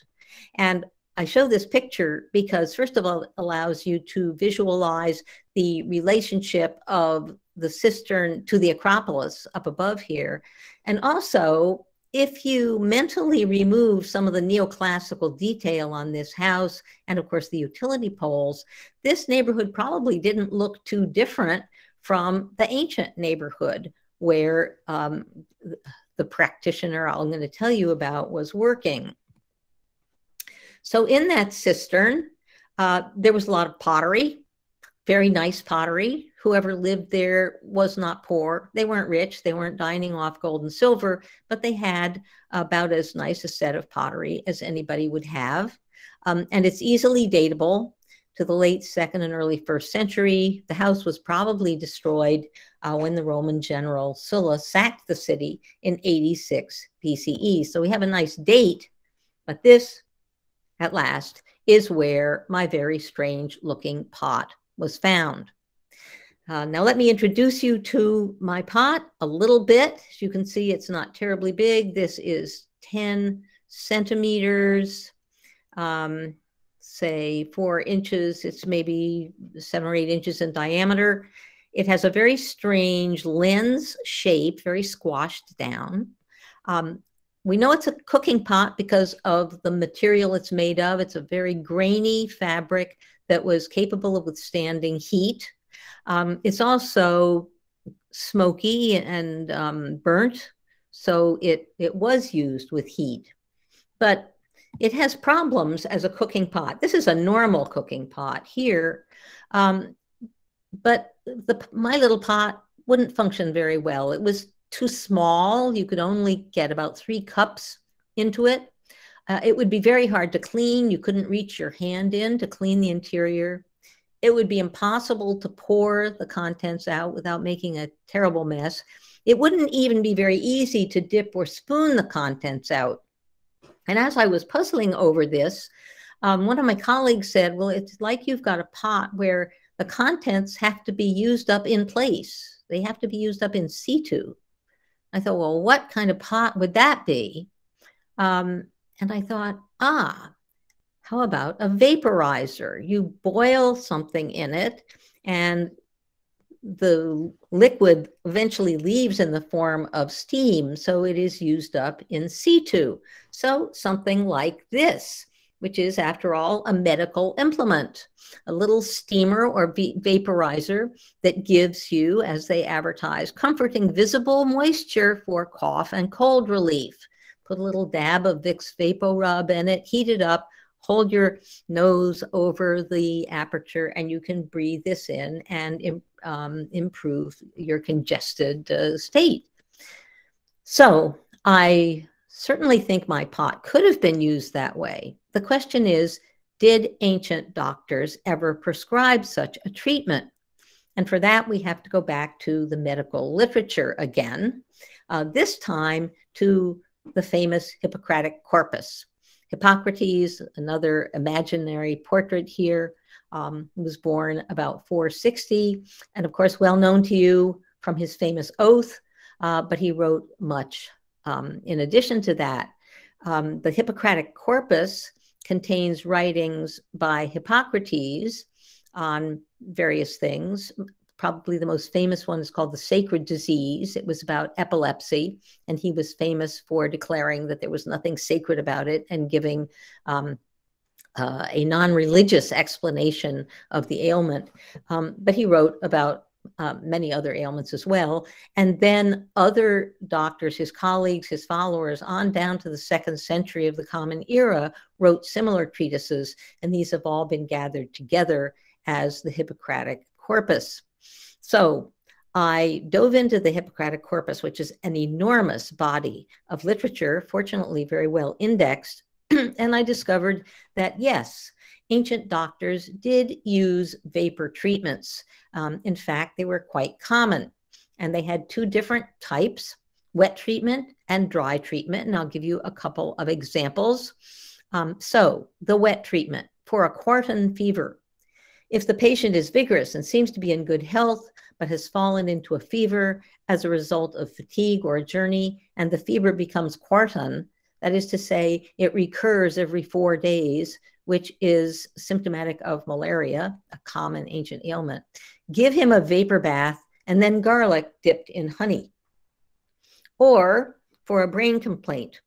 C: And I show this picture because, first of all, it allows you to visualize the relationship of the cistern to the Acropolis up above here. And also, if you mentally remove some of the neoclassical detail on this house and of course the utility poles, this neighborhood probably didn't look too different from the ancient neighborhood where um, the practitioner I'm going to tell you about was working. So in that cistern, uh, there was a lot of pottery, very nice pottery, whoever lived there was not poor. They weren't rich. They weren't dining off gold and silver, but they had about as nice a set of pottery as anybody would have. Um, and it's easily datable to the late second and early first century. The house was probably destroyed uh, when the Roman general Sulla sacked the city in 86 BCE. So we have a nice date, but this, at last, is where my very strange looking pot was found. Uh, now let me introduce you to my pot a little bit. As you can see, it's not terribly big. This is 10 centimeters, um, say four inches. It's maybe seven or eight inches in diameter. It has a very strange lens shape, very squashed down. Um, we know it's a cooking pot because of the material it's made of. It's a very grainy fabric that was capable of withstanding heat Um, it's also smoky and um, burnt, so it, it was used with heat. But it has problems as a cooking pot. This is a normal cooking pot here, um, but the, my little pot wouldn't function very well. It was too small. You could only get about three cups into it. Uh, it would be very hard to clean. You couldn't reach your hand in to clean the interior. It would be impossible to pour the contents out without making a terrible mess. It wouldn't even be very easy to dip or spoon the contents out. And as I was puzzling over this, um, one of my colleagues said, Well, it's like you've got a pot where the contents have to be used up in place, they have to be used up in situ. I thought, Well, what kind of pot would that be? Um, and I thought, ah, how about a vaporizer? You boil something in it, and the liquid eventually leaves in the form of steam, so it is used up in situ. So something like this, which is, after all, a medical implement, a little steamer or vaporizer that gives you, as they advertise, comforting visible moisture for cough and cold relief. Put a little dab of Vicks VapoRub in it, heat it up, hold your nose over the aperture and you can breathe this in and um, improve your congested uh, state. So I certainly think my pot could have been used that way. The question is, did ancient doctors ever prescribe such a treatment? And for that, we have to go back to the medical literature again, uh, this time to the famous Hippocratic corpus. Hippocrates, another imaginary portrait here, um, was born about 460, and of course, well known to you from his famous oath, uh, but he wrote much. Um, in addition to that, um, the Hippocratic corpus contains writings by Hippocrates on various things, probably the most famous one is called The Sacred Disease. It was about epilepsy, and he was famous for declaring that there was nothing sacred about it and giving um, uh, a non religious explanation of the ailment. Um, but he wrote about uh, many other ailments as well. And then other doctors, his colleagues, his followers, on down to the second century of the Common Era, wrote similar treatises. And these have all been gathered together as the Hippocratic corpus. So I dove into the Hippocratic corpus, which is an enormous body of literature, fortunately very well indexed. and I discovered that yes, ancient doctors did use vapor treatments. Um, in fact, they were quite common. And they had two different types wet treatment and dry treatment. And I'll give you a couple of examples. Um, so, the wet treatment for a quartan fever if the patient is vigorous and seems to be in good health, but has fallen into a fever as a result of fatigue or a journey, and the fever becomes quartan, that is to say, it recurs every four days, which is symptomatic of malaria, a common ancient ailment, give him a vapor bath and then garlic dipped in honey. Or for a brain complaint,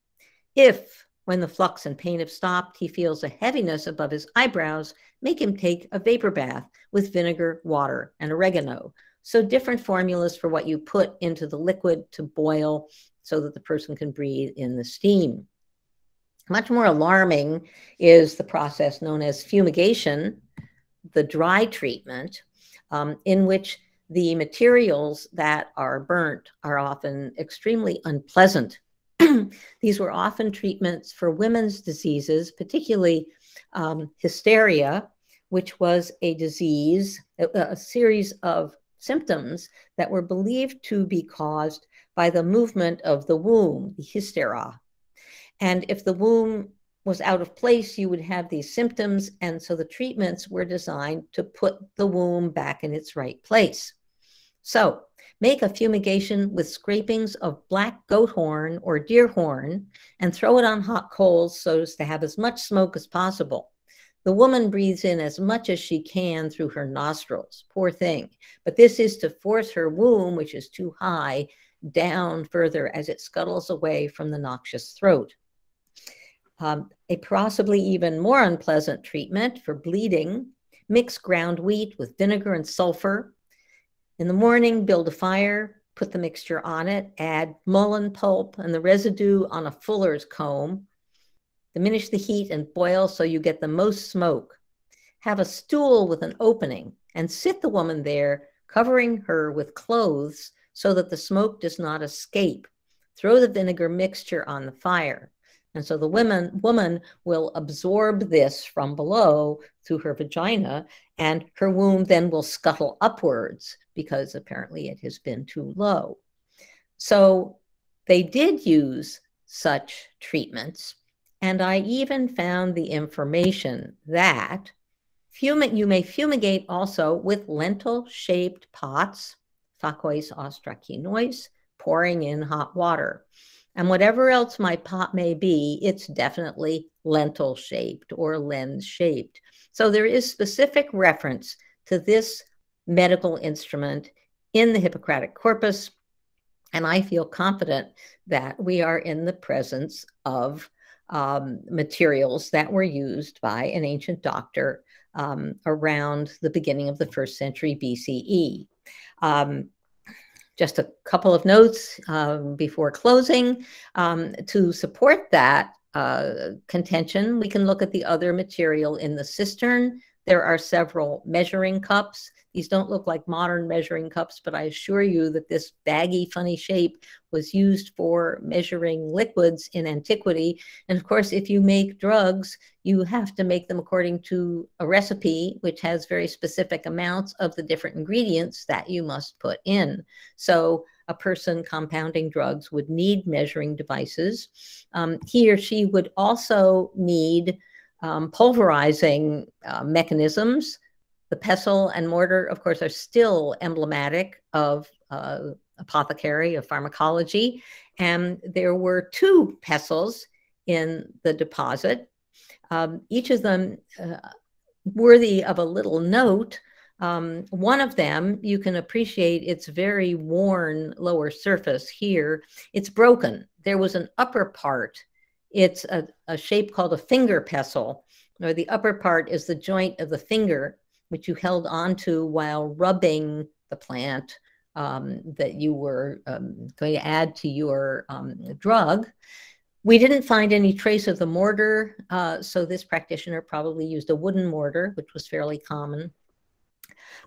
C: if when the flux and pain have stopped, he feels a heaviness above his eyebrows. Make him take a vapor bath with vinegar, water, and oregano. So, different formulas for what you put into the liquid to boil so that the person can breathe in the steam. Much more alarming is the process known as fumigation, the dry treatment, um, in which the materials that are burnt are often extremely unpleasant These were often treatments for women's diseases, particularly um, hysteria, which was a disease, a, a series of symptoms that were believed to be caused by the movement of the womb, the hystera. And if the womb was out of place, you would have these symptoms. And so the treatments were designed to put the womb back in its right place. So Make a fumigation with scrapings of black goat horn or deer horn and throw it on hot coals so as to have as much smoke as possible. The woman breathes in as much as she can through her nostrils. Poor thing. But this is to force her womb, which is too high, down further as it scuttles away from the noxious throat. Um, a possibly even more unpleasant treatment for bleeding mix ground wheat with vinegar and sulfur In the morning, build a fire, put the mixture on it, add mullein pulp and the residue on a fuller's comb. Diminish the heat and boil so you get the most smoke. Have a stool with an opening and sit the woman there, covering her with clothes so that the smoke does not escape. Throw the vinegar mixture on the fire. And so the woman, woman will absorb this from below through her vagina, and her womb then will scuttle upwards because apparently it has been too low. So they did use such treatments. And I even found the information that fumig- you may fumigate also with lentil shaped pots, Phacois ostracinois, pouring in hot water. And whatever else my pot may be, it's definitely lentil shaped or lens shaped. So there is specific reference to this medical instrument in the Hippocratic corpus. And I feel confident that we are in the presence of um, materials that were used by an ancient doctor um, around the beginning of the first century BCE. Um, just a couple of notes um, before closing. Um, to support that uh, contention, we can look at the other material in the cistern. There are several measuring cups. These don't look like modern measuring cups, but I assure you that this baggy, funny shape was used for measuring liquids in antiquity. And of course, if you make drugs, you have to make them according to a recipe, which has very specific amounts of the different ingredients that you must put in. So a person compounding drugs would need measuring devices. Um, he or she would also need um, pulverizing uh, mechanisms the pestle and mortar, of course, are still emblematic of uh, apothecary, of pharmacology. And there were two pestles in the deposit, um, each of them uh, worthy of a little note. Um, one of them, you can appreciate its very worn lower surface here. It's broken. There was an upper part. It's a, a shape called a finger pestle, or the upper part is the joint of the finger which you held onto while rubbing the plant um, that you were um, going to add to your um, drug. We didn't find any trace of the mortar, uh, so this practitioner probably used a wooden mortar, which was fairly common.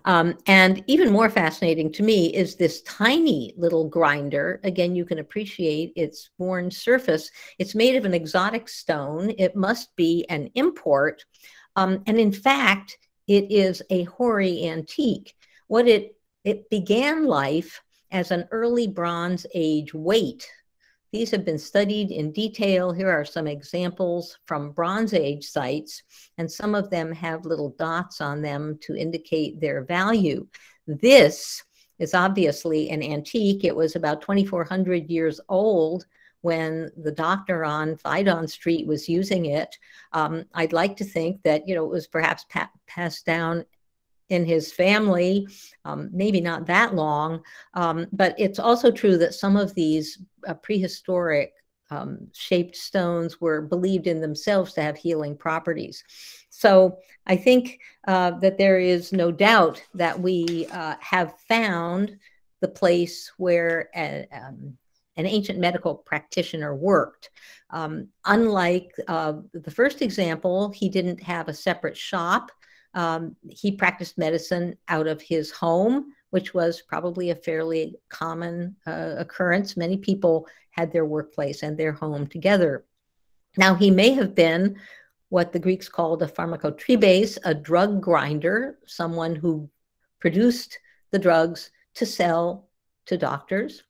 C: Um, and even more fascinating to me is this tiny little grinder. Again, you can appreciate its worn surface. It's made of an exotic stone. It must be an import. Um, and in fact, it is a hoary antique. What it it began life as an early Bronze Age weight. These have been studied in detail. Here are some examples from Bronze Age sites, and some of them have little dots on them to indicate their value. This is obviously an antique. It was about 2,400 years old when the doctor on Phaidon Street was using it. Um, I'd like to think that, you know, it was perhaps pa passed down in his family, um, maybe not that long. Um, but it's also true that some of these uh, prehistoric um, shaped stones were believed in themselves to have healing properties. So I think uh, that there is no doubt that we uh, have found the place where uh, um, an ancient medical practitioner worked. Um, unlike uh, the first example, he didn't have a separate shop. Um, he practiced medicine out of his home, which was probably a fairly common uh, occurrence. Many people had their workplace and their home together. Now, he may have been what the Greeks called a pharmakotribes, a drug grinder, someone who produced the drugs to sell to doctors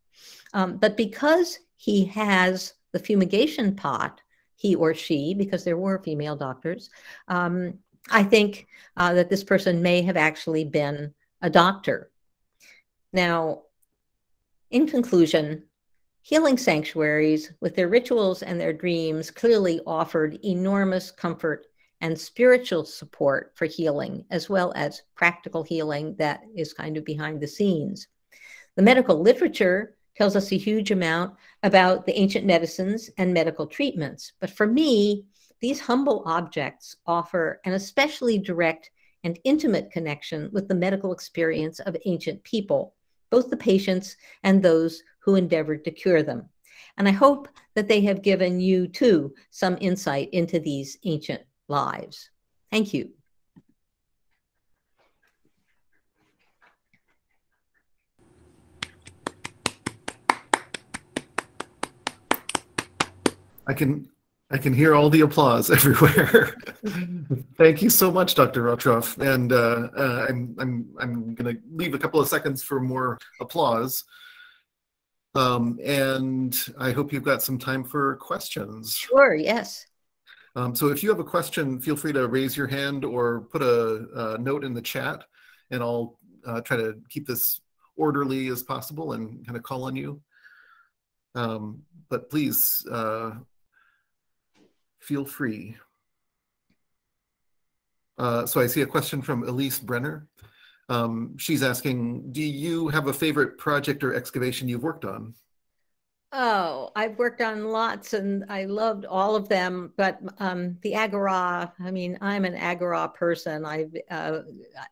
C: um, but because he has the fumigation pot, he or she, because there were female doctors, um, I think uh, that this person may have actually been a doctor. Now, in conclusion, healing sanctuaries with their rituals and their dreams clearly offered enormous comfort and spiritual support for healing, as well as practical healing that is kind of behind the scenes. The medical literature tells us a huge amount about the ancient medicines and medical treatments. But for me, these humble objects offer an especially direct and intimate connection with the medical experience of ancient people, both the patients and those who endeavored to cure them. And I hope that they have given you too some insight into these ancient lives. Thank you.
D: I can I can hear all the applause everywhere. Thank you so much, Dr. Rotroff. And uh, uh, I'm I'm I'm going to leave a couple of seconds for more applause. Um, and I hope you've got some time for questions.
C: Sure. Yes.
D: Um, so if you have a question, feel free to raise your hand or put a, a note in the chat, and I'll uh, try to keep this orderly as possible and kind of call on you. Um, but please uh, feel free. Uh, so I see a question from Elise Brenner. Um, she's asking, do you have a favorite project or excavation you've worked on?
C: Oh, I've worked on lots and I loved all of them, but um, the Agora, I mean, I'm an Agora person. I uh,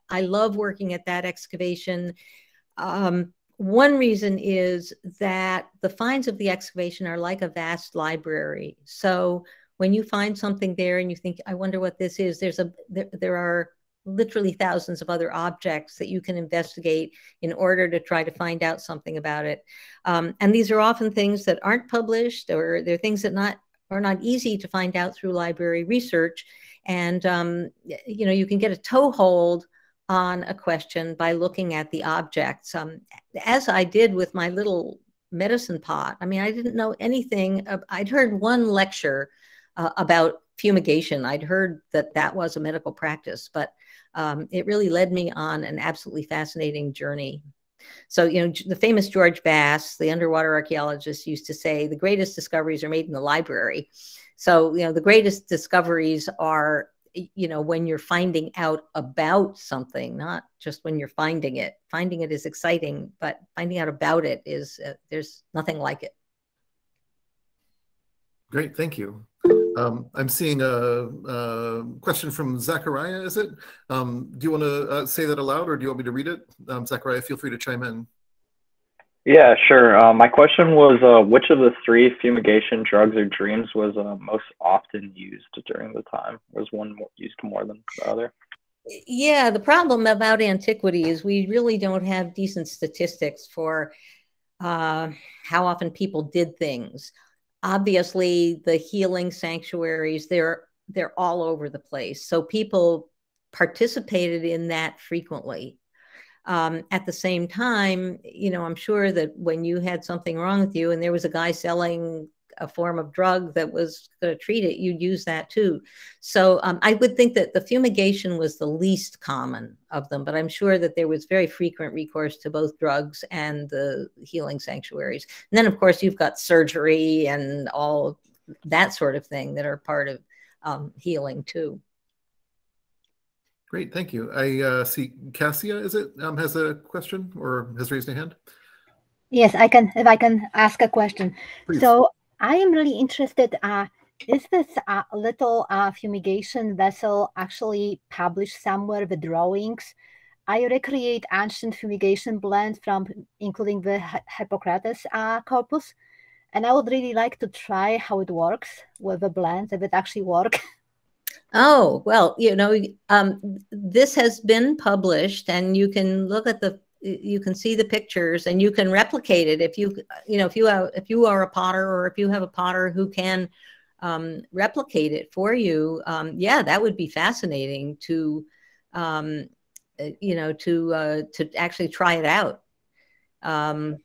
C: I love working at that excavation. Um, one reason is that the finds of the excavation are like a vast library. So when you find something there and you think, I wonder what this is, there's a there, there are literally thousands of other objects that you can investigate in order to try to find out something about it. Um, and these are often things that aren't published or they're things that not are not easy to find out through library research. And um, you know, you can get a toehold on a question by looking at the objects. Um, as I did with my little medicine pot. I mean, I didn't know anything. I'd heard one lecture uh, about fumigation. I'd heard that that was a medical practice, but um, it really led me on an absolutely fascinating journey. So, you know, the famous George Bass, the underwater archaeologist, used to say the greatest discoveries are made in the library. So, you know, the greatest discoveries are, you know, when you're finding out about something, not just when you're finding it. Finding it is exciting, but finding out about it is, uh, there's nothing like it.
D: Great, thank you. Um, I'm seeing a, a, question from Zachariah, is it? Um, do you want to uh, say that aloud or do you want me to read it? Um, Zachariah, feel free to chime in.
E: Yeah, sure. Uh, my question was uh, which of the three fumigation drugs or dreams was uh, most often used during the time? Was one used more than the other?
C: Yeah, the problem about antiquity is we really don't have decent statistics for uh, how often people did things obviously the healing sanctuaries they're they're all over the place. So people participated in that frequently. Um, at the same time you know i'm sure that when you had something wrong with you and there was a guy selling a form of drug that was going to treat it, you'd use that too. So um, I would think that the fumigation was the least common of them, but I'm sure that there was very frequent recourse to both drugs and the healing sanctuaries. And then, of course, you've got surgery and all that sort of thing that are part of um, healing too.
D: Great, thank you. I uh, see Cassia, is it, um, has a question or has raised a hand?
F: Yes, I can, if I can ask a question. Please. So I am really interested. Uh, is this uh, little uh, fumigation vessel actually published somewhere, the drawings? I recreate ancient fumigation blends from including the Hippocrates uh, corpus. And I would really like to try how it works with the blends, if it actually works.
C: Oh, well, you know, um, this has been published and you can look at the you can see the pictures and you can replicate it if you you know if you have if you are a potter or if you have a potter who can um, replicate it for you um, yeah that would be fascinating to um, uh, you know to uh, to actually try it out um,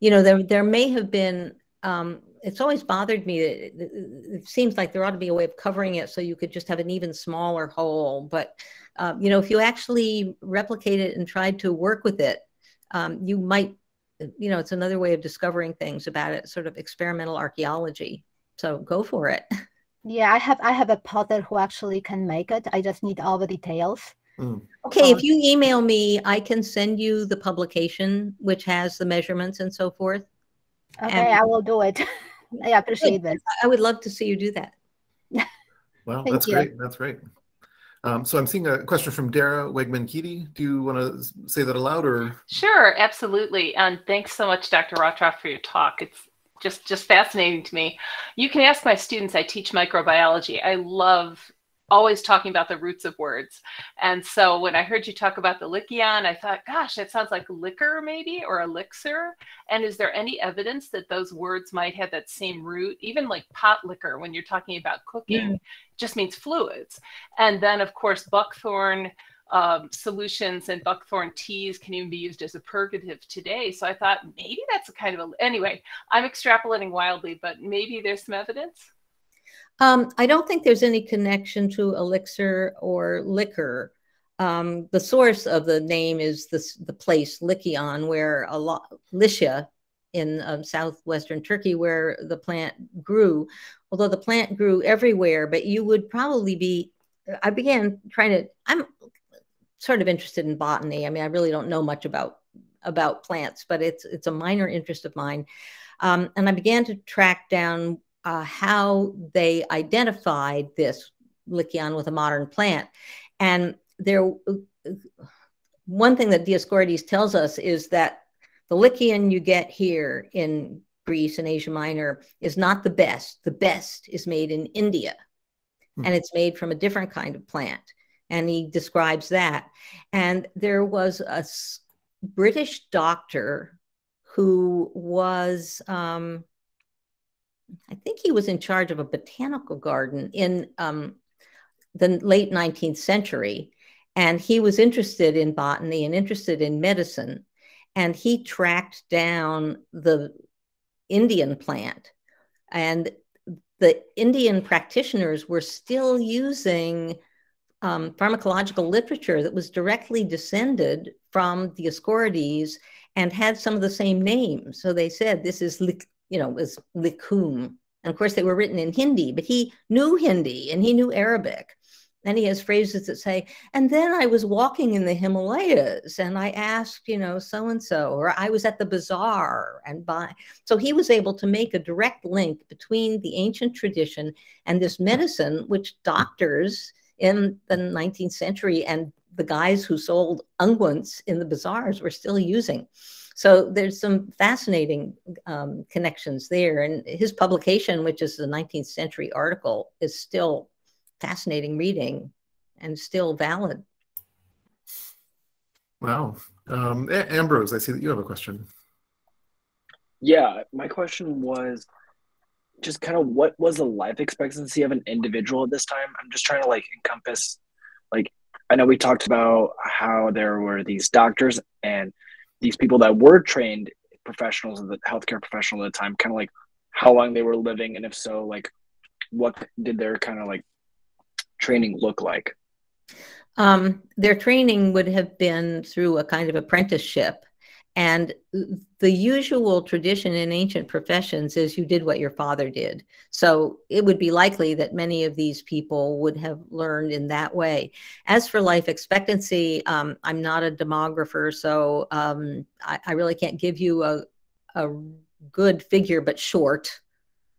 C: you know there there may have been um, it's always bothered me that it, it, seems like there ought to be a way of covering it so you could just have an even smaller hole. But um, you know, if you actually replicate it and tried to work with it, um, you might, you know, it's another way of discovering things about it, sort of experimental archaeology. So go for it.
F: Yeah, I have I have a potter who actually can make it. I just need all the details.
C: Mm. Okay, um, if you email me, I can send you the publication which has the measurements and so forth.
F: Okay, and I will do it. I appreciate that.
C: I would love to see you do that.
D: well, that's you. great. That's great. Um, so I'm seeing a question from Dara Wegman-Keaty. Do you want to say that aloud or?
G: Sure, absolutely. And thanks so much, Dr. Rotroff, for your talk. It's just, just fascinating to me. You can ask my students, I teach microbiology. I love always talking about the roots of words. And so when I heard you talk about the Lycion, I thought, gosh, that sounds like liquor maybe or elixir. And is there any evidence that those words might have that same root? Even like pot liquor, when you're talking about cooking, just means fluids. And then, of course, buckthorn. Um, solutions and buckthorn teas can even be used as a purgative today. So I thought maybe that's a kind of a, anyway, I'm extrapolating wildly, but maybe there's some evidence.
C: Um, I don't think there's any connection to elixir or liquor. Um, the source of the name is this, the place Lycion, where a lot Lycia in um, southwestern Turkey, where the plant grew. Although the plant grew everywhere, but you would probably be. I began trying to. I'm sort of interested in botany. I mean, I really don't know much about about plants, but it's it's a minor interest of mine. Um, and I began to track down uh, how they identified this Lycion with a modern plant. And there, one thing that Dioscorides tells us is that the Lycion you get here in Greece and Asia Minor is not the best. The best is made in India, hmm. and it's made from a different kind of plant. And he describes that. And there was a British doctor who was um, I think he was in charge of a botanical garden in um, the late 19th century. And he was interested in botany and interested in medicine. And he tracked down the Indian plant. And the Indian practitioners were still using um, pharmacological literature that was directly descended from the Dioscorides and had some of the same names. So they said this is you know, was likum. And of course, they were written in Hindi, but he knew Hindi and he knew Arabic. And he has phrases that say, and then I was walking in the Himalayas and I asked, you know, so and so, or I was at the bazaar and buy. So he was able to make a direct link between the ancient tradition and this medicine, which doctors in the 19th century and the guys who sold unguents in the bazaars were still using. So there's some fascinating um, connections there. And his publication, which is the 19th century article, is still fascinating reading and still valid.
D: Wow. Um, Ambrose, I see that you have a question.
H: Yeah, my question was just kind of what was the life expectancy of an individual at this time? I'm just trying to like encompass, like, I know we talked about how there were these doctors and these people that were trained professionals of the healthcare professional at the time, kind of like how long they were living, and if so, like what did their kind of like training look like?
C: Um, their training would have been through a kind of apprenticeship and the usual tradition in ancient professions is you did what your father did. So it would be likely that many of these people would have learned in that way. As for life expectancy, um, I'm not a demographer, so um, I, I, really can't give you a, a good figure, but short.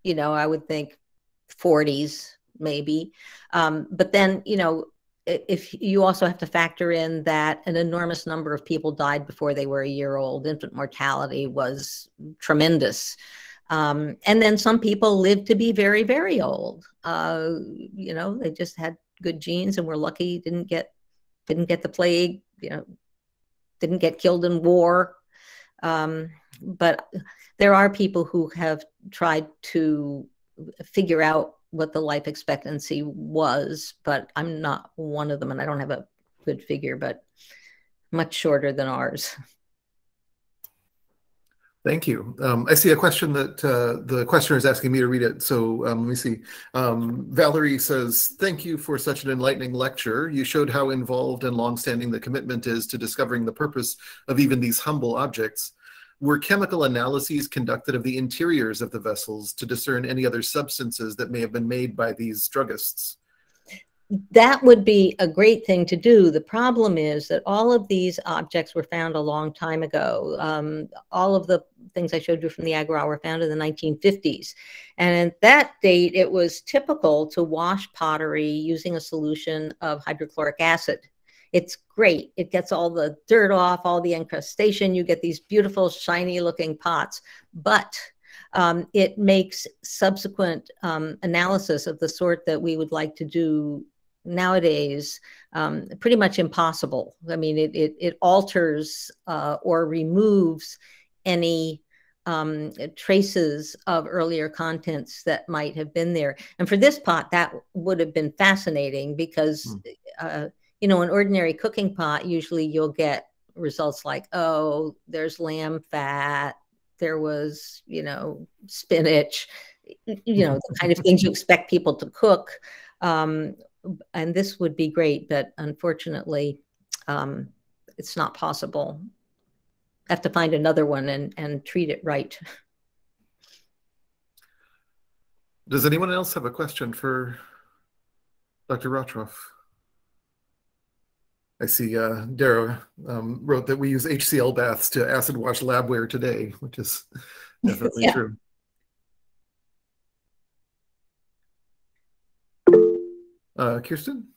C: You know, I would think 40s maybe. Um, but then, you know, if you also have to factor in that an enormous number of people died before they were a year old, infant mortality was tremendous. Um, and then some people lived to be very, very old. Uh, you know, they just had good genes and were lucky, didn't get didn't get the plague, you know, didn't get killed in war. Um, but there are people who have tried to figure out what the life expectancy was, but I'm not one of them, and I don't have a good figure, but much shorter than ours.
D: Thank you. Um, I see a question that uh, the questioner is asking me to read it. So um, let me see. Um, Valerie says, thank you for such an enlightening lecture. You showed how involved and longstanding the commitment is to discovering the purpose of even these humble objects. Were chemical analyses conducted of the interiors of the vessels to discern any other substances that may have been made by these druggists?
C: that would be a great thing to do. The problem is that all of these objects were found a long time ago. Um, all of the things I showed you from the Agora were found in the 1950s. And at that date, it was typical to wash pottery using a solution of hydrochloric acid. It's great. It gets all the dirt off, all the encrustation. You get these beautiful, shiny looking pots. But um, it makes subsequent um, analysis of the sort that we would like to do nowadays um, pretty much impossible. I mean, it, it, it alters uh, or removes any um, traces of earlier contents that might have been there. And for this pot, that would have been fascinating because, mm. uh, you know, an ordinary cooking pot, usually you'll get results like, oh, there's lamb fat, there was, you know, spinach, you know, the kind of things you expect people to cook. Um, and this would be great, but unfortunately, um, it's not possible. I have to find another one and, and treat it right.
D: Does anyone else have a question for Dr. Rotroff? I see uh, Dara um, wrote that we use HCl baths to acid wash labware today, which is definitely yeah. true. Uh, Kirsten?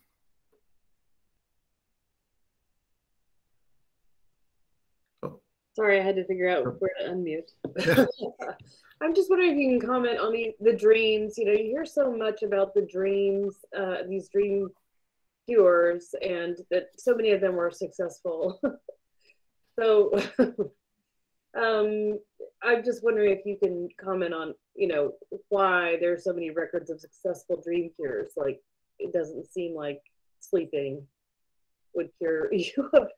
A: Oh. Sorry, I had to figure out where to unmute. I'm just wondering if you can comment on the, the dreams. You know, you hear so much about the dreams, uh, these dream cures, and that so many of them were successful. so um, I'm just wondering if you can comment on, you know, why there's so many records of successful dream cures. Like, it doesn't seem like sleeping would cure you of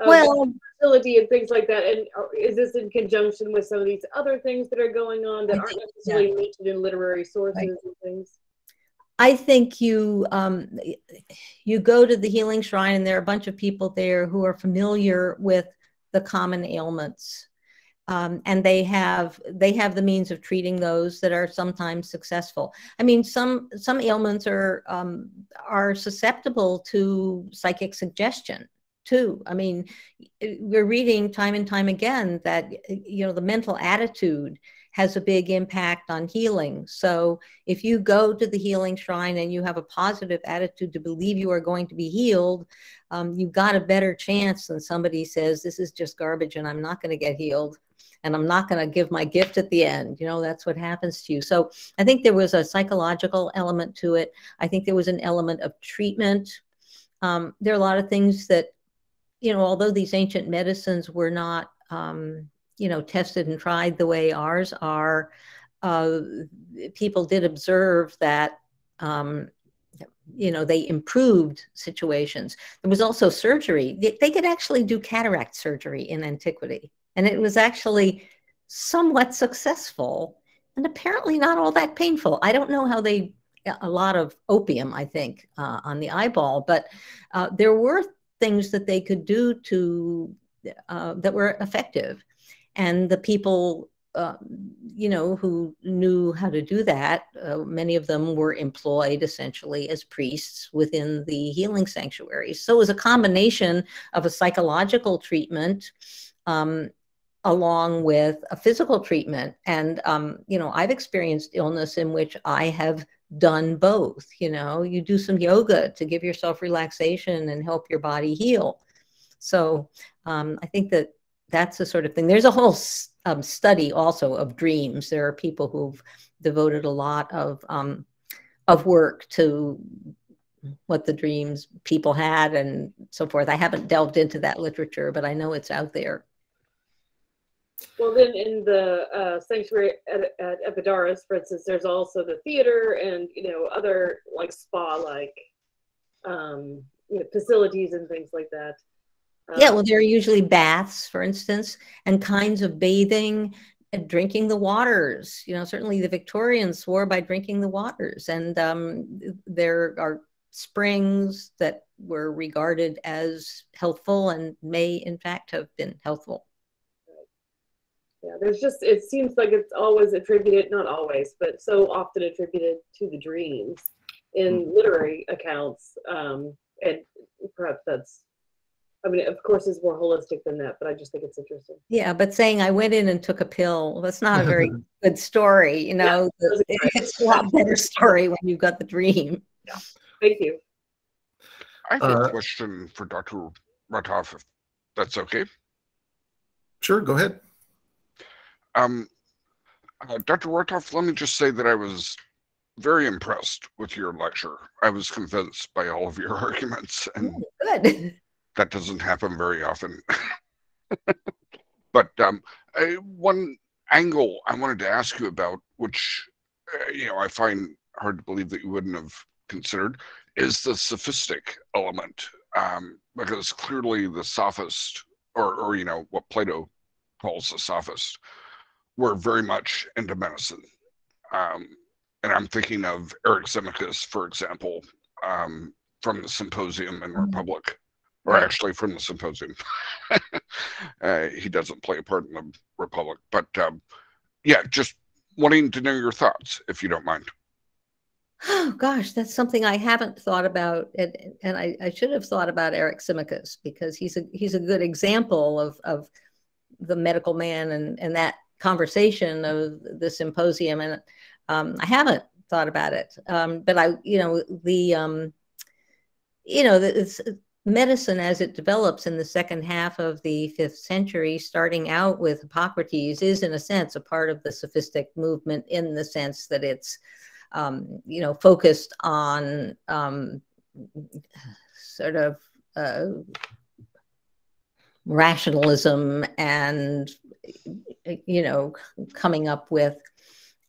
A: um, well fertility and things like that. And uh, is this in conjunction with some of these other things that are going on that aren't necessarily yeah. mentioned in literary sources right. and things?
C: I think you um, you go to the healing shrine and there are a bunch of people there who are familiar with the common ailments um, and they have they have the means of treating those that are sometimes successful. I mean, some some ailments are um, are susceptible to psychic suggestion too. I mean, we're reading time and time again that you know the mental attitude has a big impact on healing. So if you go to the healing shrine and you have a positive attitude to believe you are going to be healed, um, you've got a better chance than somebody says, this is just garbage and I'm not going to get healed and I'm not going to give my gift at the end. You know, that's what happens to you. So I think there was a psychological element to it. I think there was an element of treatment. Um, there are a lot of things that, you know, although these ancient medicines were not, um, you know, tested and tried the way ours are, uh, people did observe that um, you know they improved situations there was also surgery they, could actually do cataract surgery in antiquity and it was actually somewhat successful and apparently not all that painful. I don't know how they, a lot of opium, I think, uh, on the eyeball, but uh, there were things that they could do to, uh, that were effective. And the people uh, you know, who knew how to do that. Uh, many of them were employed essentially as priests within the healing sanctuaries. So it was a combination of a psychological treatment um, along with a physical treatment. And, um, you know, I've experienced illness in which I have done both. You know, you do some yoga to give yourself relaxation and help your body heal. So um, I think that that's the sort of thing. There's a whole um, study also of dreams. There are people who've devoted a lot of um, of work to what the dreams people had and so forth. I haven't delved into that literature, but I know it's out there.
A: Well, then in the uh, sanctuary at, at Epidaurus, for instance, there's also the theater and you know other like spa-like um, you know, facilities and things like that.
C: Um, yeah, well, there are usually baths, for instance, and kinds of bathing and drinking the waters. You know, certainly the Victorians swore by drinking the waters, and um, there are springs that were regarded as healthful and may, in fact, have been healthful
A: yeah there's just it seems like it's always attributed not always but so often attributed to the dreams in literary accounts. Um, and perhaps that's, I mean, of course, it's more holistic than that, but I just think it's interesting.
C: Yeah, but saying I went in and took a pill, that's not a very good story. You know,
A: doesn't
C: It-
A: right.
C: it's a lot better story when you've got the dream. Yeah.
A: Thank you.
I: I have
D: Uh,
I: a question for Dr. Rotroff, if that's okay.
D: Sure, go ahead.
I: Um, uh, Dr. Rotroff, let me just say that I was very impressed with your lecture. I was convinced by all of your arguments, and
C: Good.
I: That doesn't happen very often. but um, one angle I wanted to ask you about, which uh, you know I find hard to believe that you wouldn't have considered, is the sophistic element, um, because clearly the sophist, or or you know what Plato calls the sophist, were very much into medicine. Um, and I'm thinking of Eric Eryximachus, for example, um, from the Symposium in
C: Mhm.
I: Republic, or
C: Right.
I: actually from the Symposium. uh, he doesn't play a part in the Republic, but um, yeah, just wanting to know your thoughts, if you don't mind.
C: Oh gosh, that's something I haven't thought about, and, and I, I should have thought about Eryximachus because he's a he's a good example of of the medical man and and that conversation of the symposium, and um, I haven't thought about it, um, but I you know the um, you know the, it's, medicine as it develops in the second half of the fifth century, starting out with Hippocrates, is in a sense a part of the sophistic movement in the sense that it's um, you know, focused on um, sort of uh, rationalism and, you know, coming up with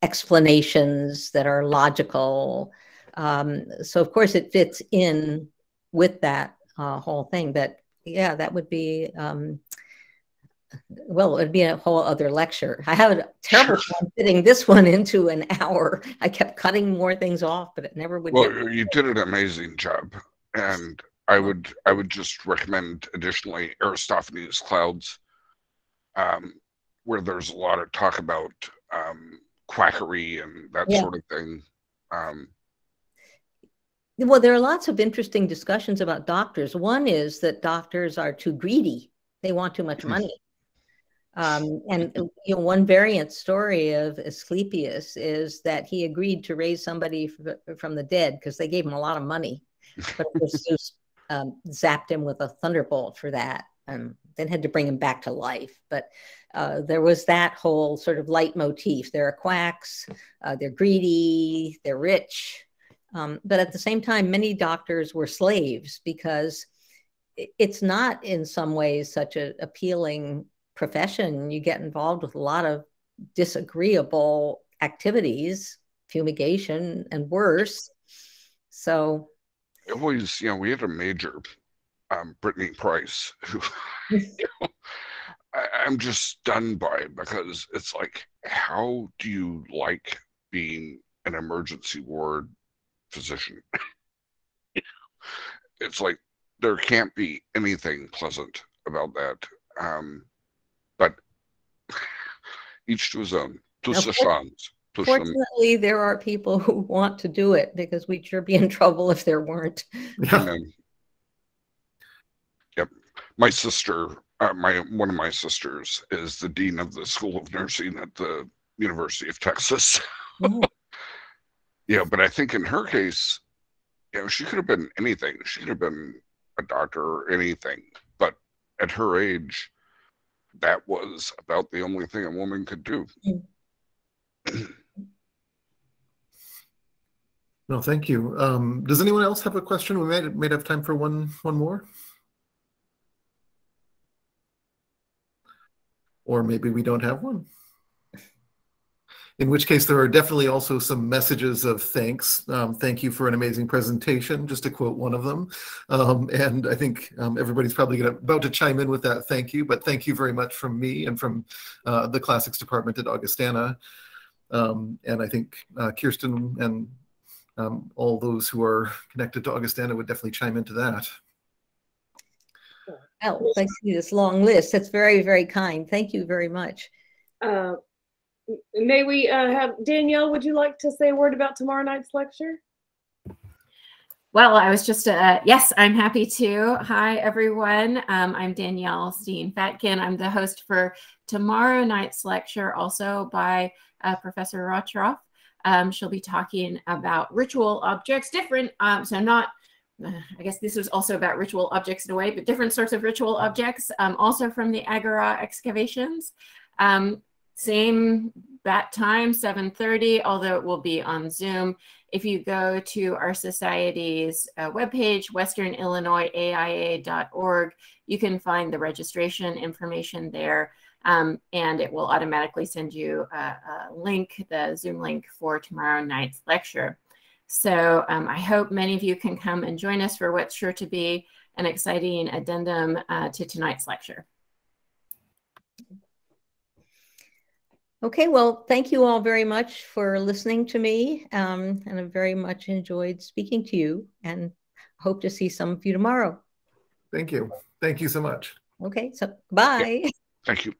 C: explanations that are logical. Um, so, of course, it fits in with that uh, whole thing. But yeah, that would be. Um, well, it'd be a whole other lecture. I have a terrible time fitting this one into an hour. I kept cutting more things off, but it never would.
I: Well,
C: get-
I: you did an amazing job, and I would I would just recommend additionally Aristophanes' Clouds, um, where there's a lot of talk about um, quackery and that
C: Yeah.
I: sort of thing. Um,
C: Well, there are lots of interesting discussions about doctors. One is that doctors are too greedy; they want too much
I: Hmm.
C: money. Um, and you know, one variant story of Asclepius is that he agreed to raise somebody from the dead because they gave him a lot of money, but Zeus um, zapped him with a thunderbolt for that, and then had to bring him back to life. But uh, there was that whole sort of leitmotif. There are quacks, uh, they're greedy, they're rich, um, but at the same time, many doctors were slaves because it's not in some ways such an appealing profession. You get involved with a lot of disagreeable activities, fumigation, and worse. So,
I: it always, you know, we had a major, um, Brittany Price, who you know, I, I'm just stunned by it because it's like, how do you like being an emergency ward physician? it's like there can't be anything pleasant about that. Um, but each to his own. To
C: Now,
I: sa
C: for-
I: To some-
C: fortunately, there are people who want to do it because we'd sure be in trouble if there weren't.
D: Yeah.
I: And, yep. My sister, uh, my one of my sisters is the dean of the School of Nursing at the University of Texas.
C: Oh,
I: Yeah, but I think in her case, you know, she could have been anything. She could have been a doctor or anything. But at her age, that was about the only thing a woman could do.
D: No, thank you. Um, does anyone else have a question? We might, might have time for one, one more. Or maybe we don't have one. In which case, there are definitely also some messages of thanks. Um, thank you for an amazing presentation, just to quote one of them. Um, and I think um, everybody's probably gonna, about to chime in with that thank you, but thank you very much from me and from uh, the classics department at Augustana. Um, and I think uh, Kirsten and um, all those who are connected to Augustana would definitely chime into that.
C: oh, I see this long list. That's very, very kind. Thank you very much.
A: Uh, m- may we uh, have Danielle? Would you like to say a word about tomorrow night's lecture?
J: Well, I was just, uh, yes, I'm happy to. Hi, everyone. Um, I'm Danielle Steen Fatkin. I'm the host for tomorrow night's lecture, also by uh, Professor Rotroff. Um, she'll be talking about ritual objects, different, um, so not, uh, I guess this was also about ritual objects in a way, but different sorts of ritual objects, um, also from the Agora excavations. Um, same bat time, 7.30, although it will be on Zoom. If you go to our society's uh, webpage, westernillinoisaia.org, you can find the registration information there. Um, and it will automatically send you a, a, link, the Zoom link for tomorrow night's lecture. So um, I hope many of you can come and join us for what's sure to be an exciting addendum uh, to tonight's lecture.
C: Okay, well, thank you all very much for listening to me. Um, and I very much enjoyed speaking to you and hope to see some of you tomorrow.
D: Thank you. Thank you so much.
C: Okay, so bye.
I: Yeah. Thank you.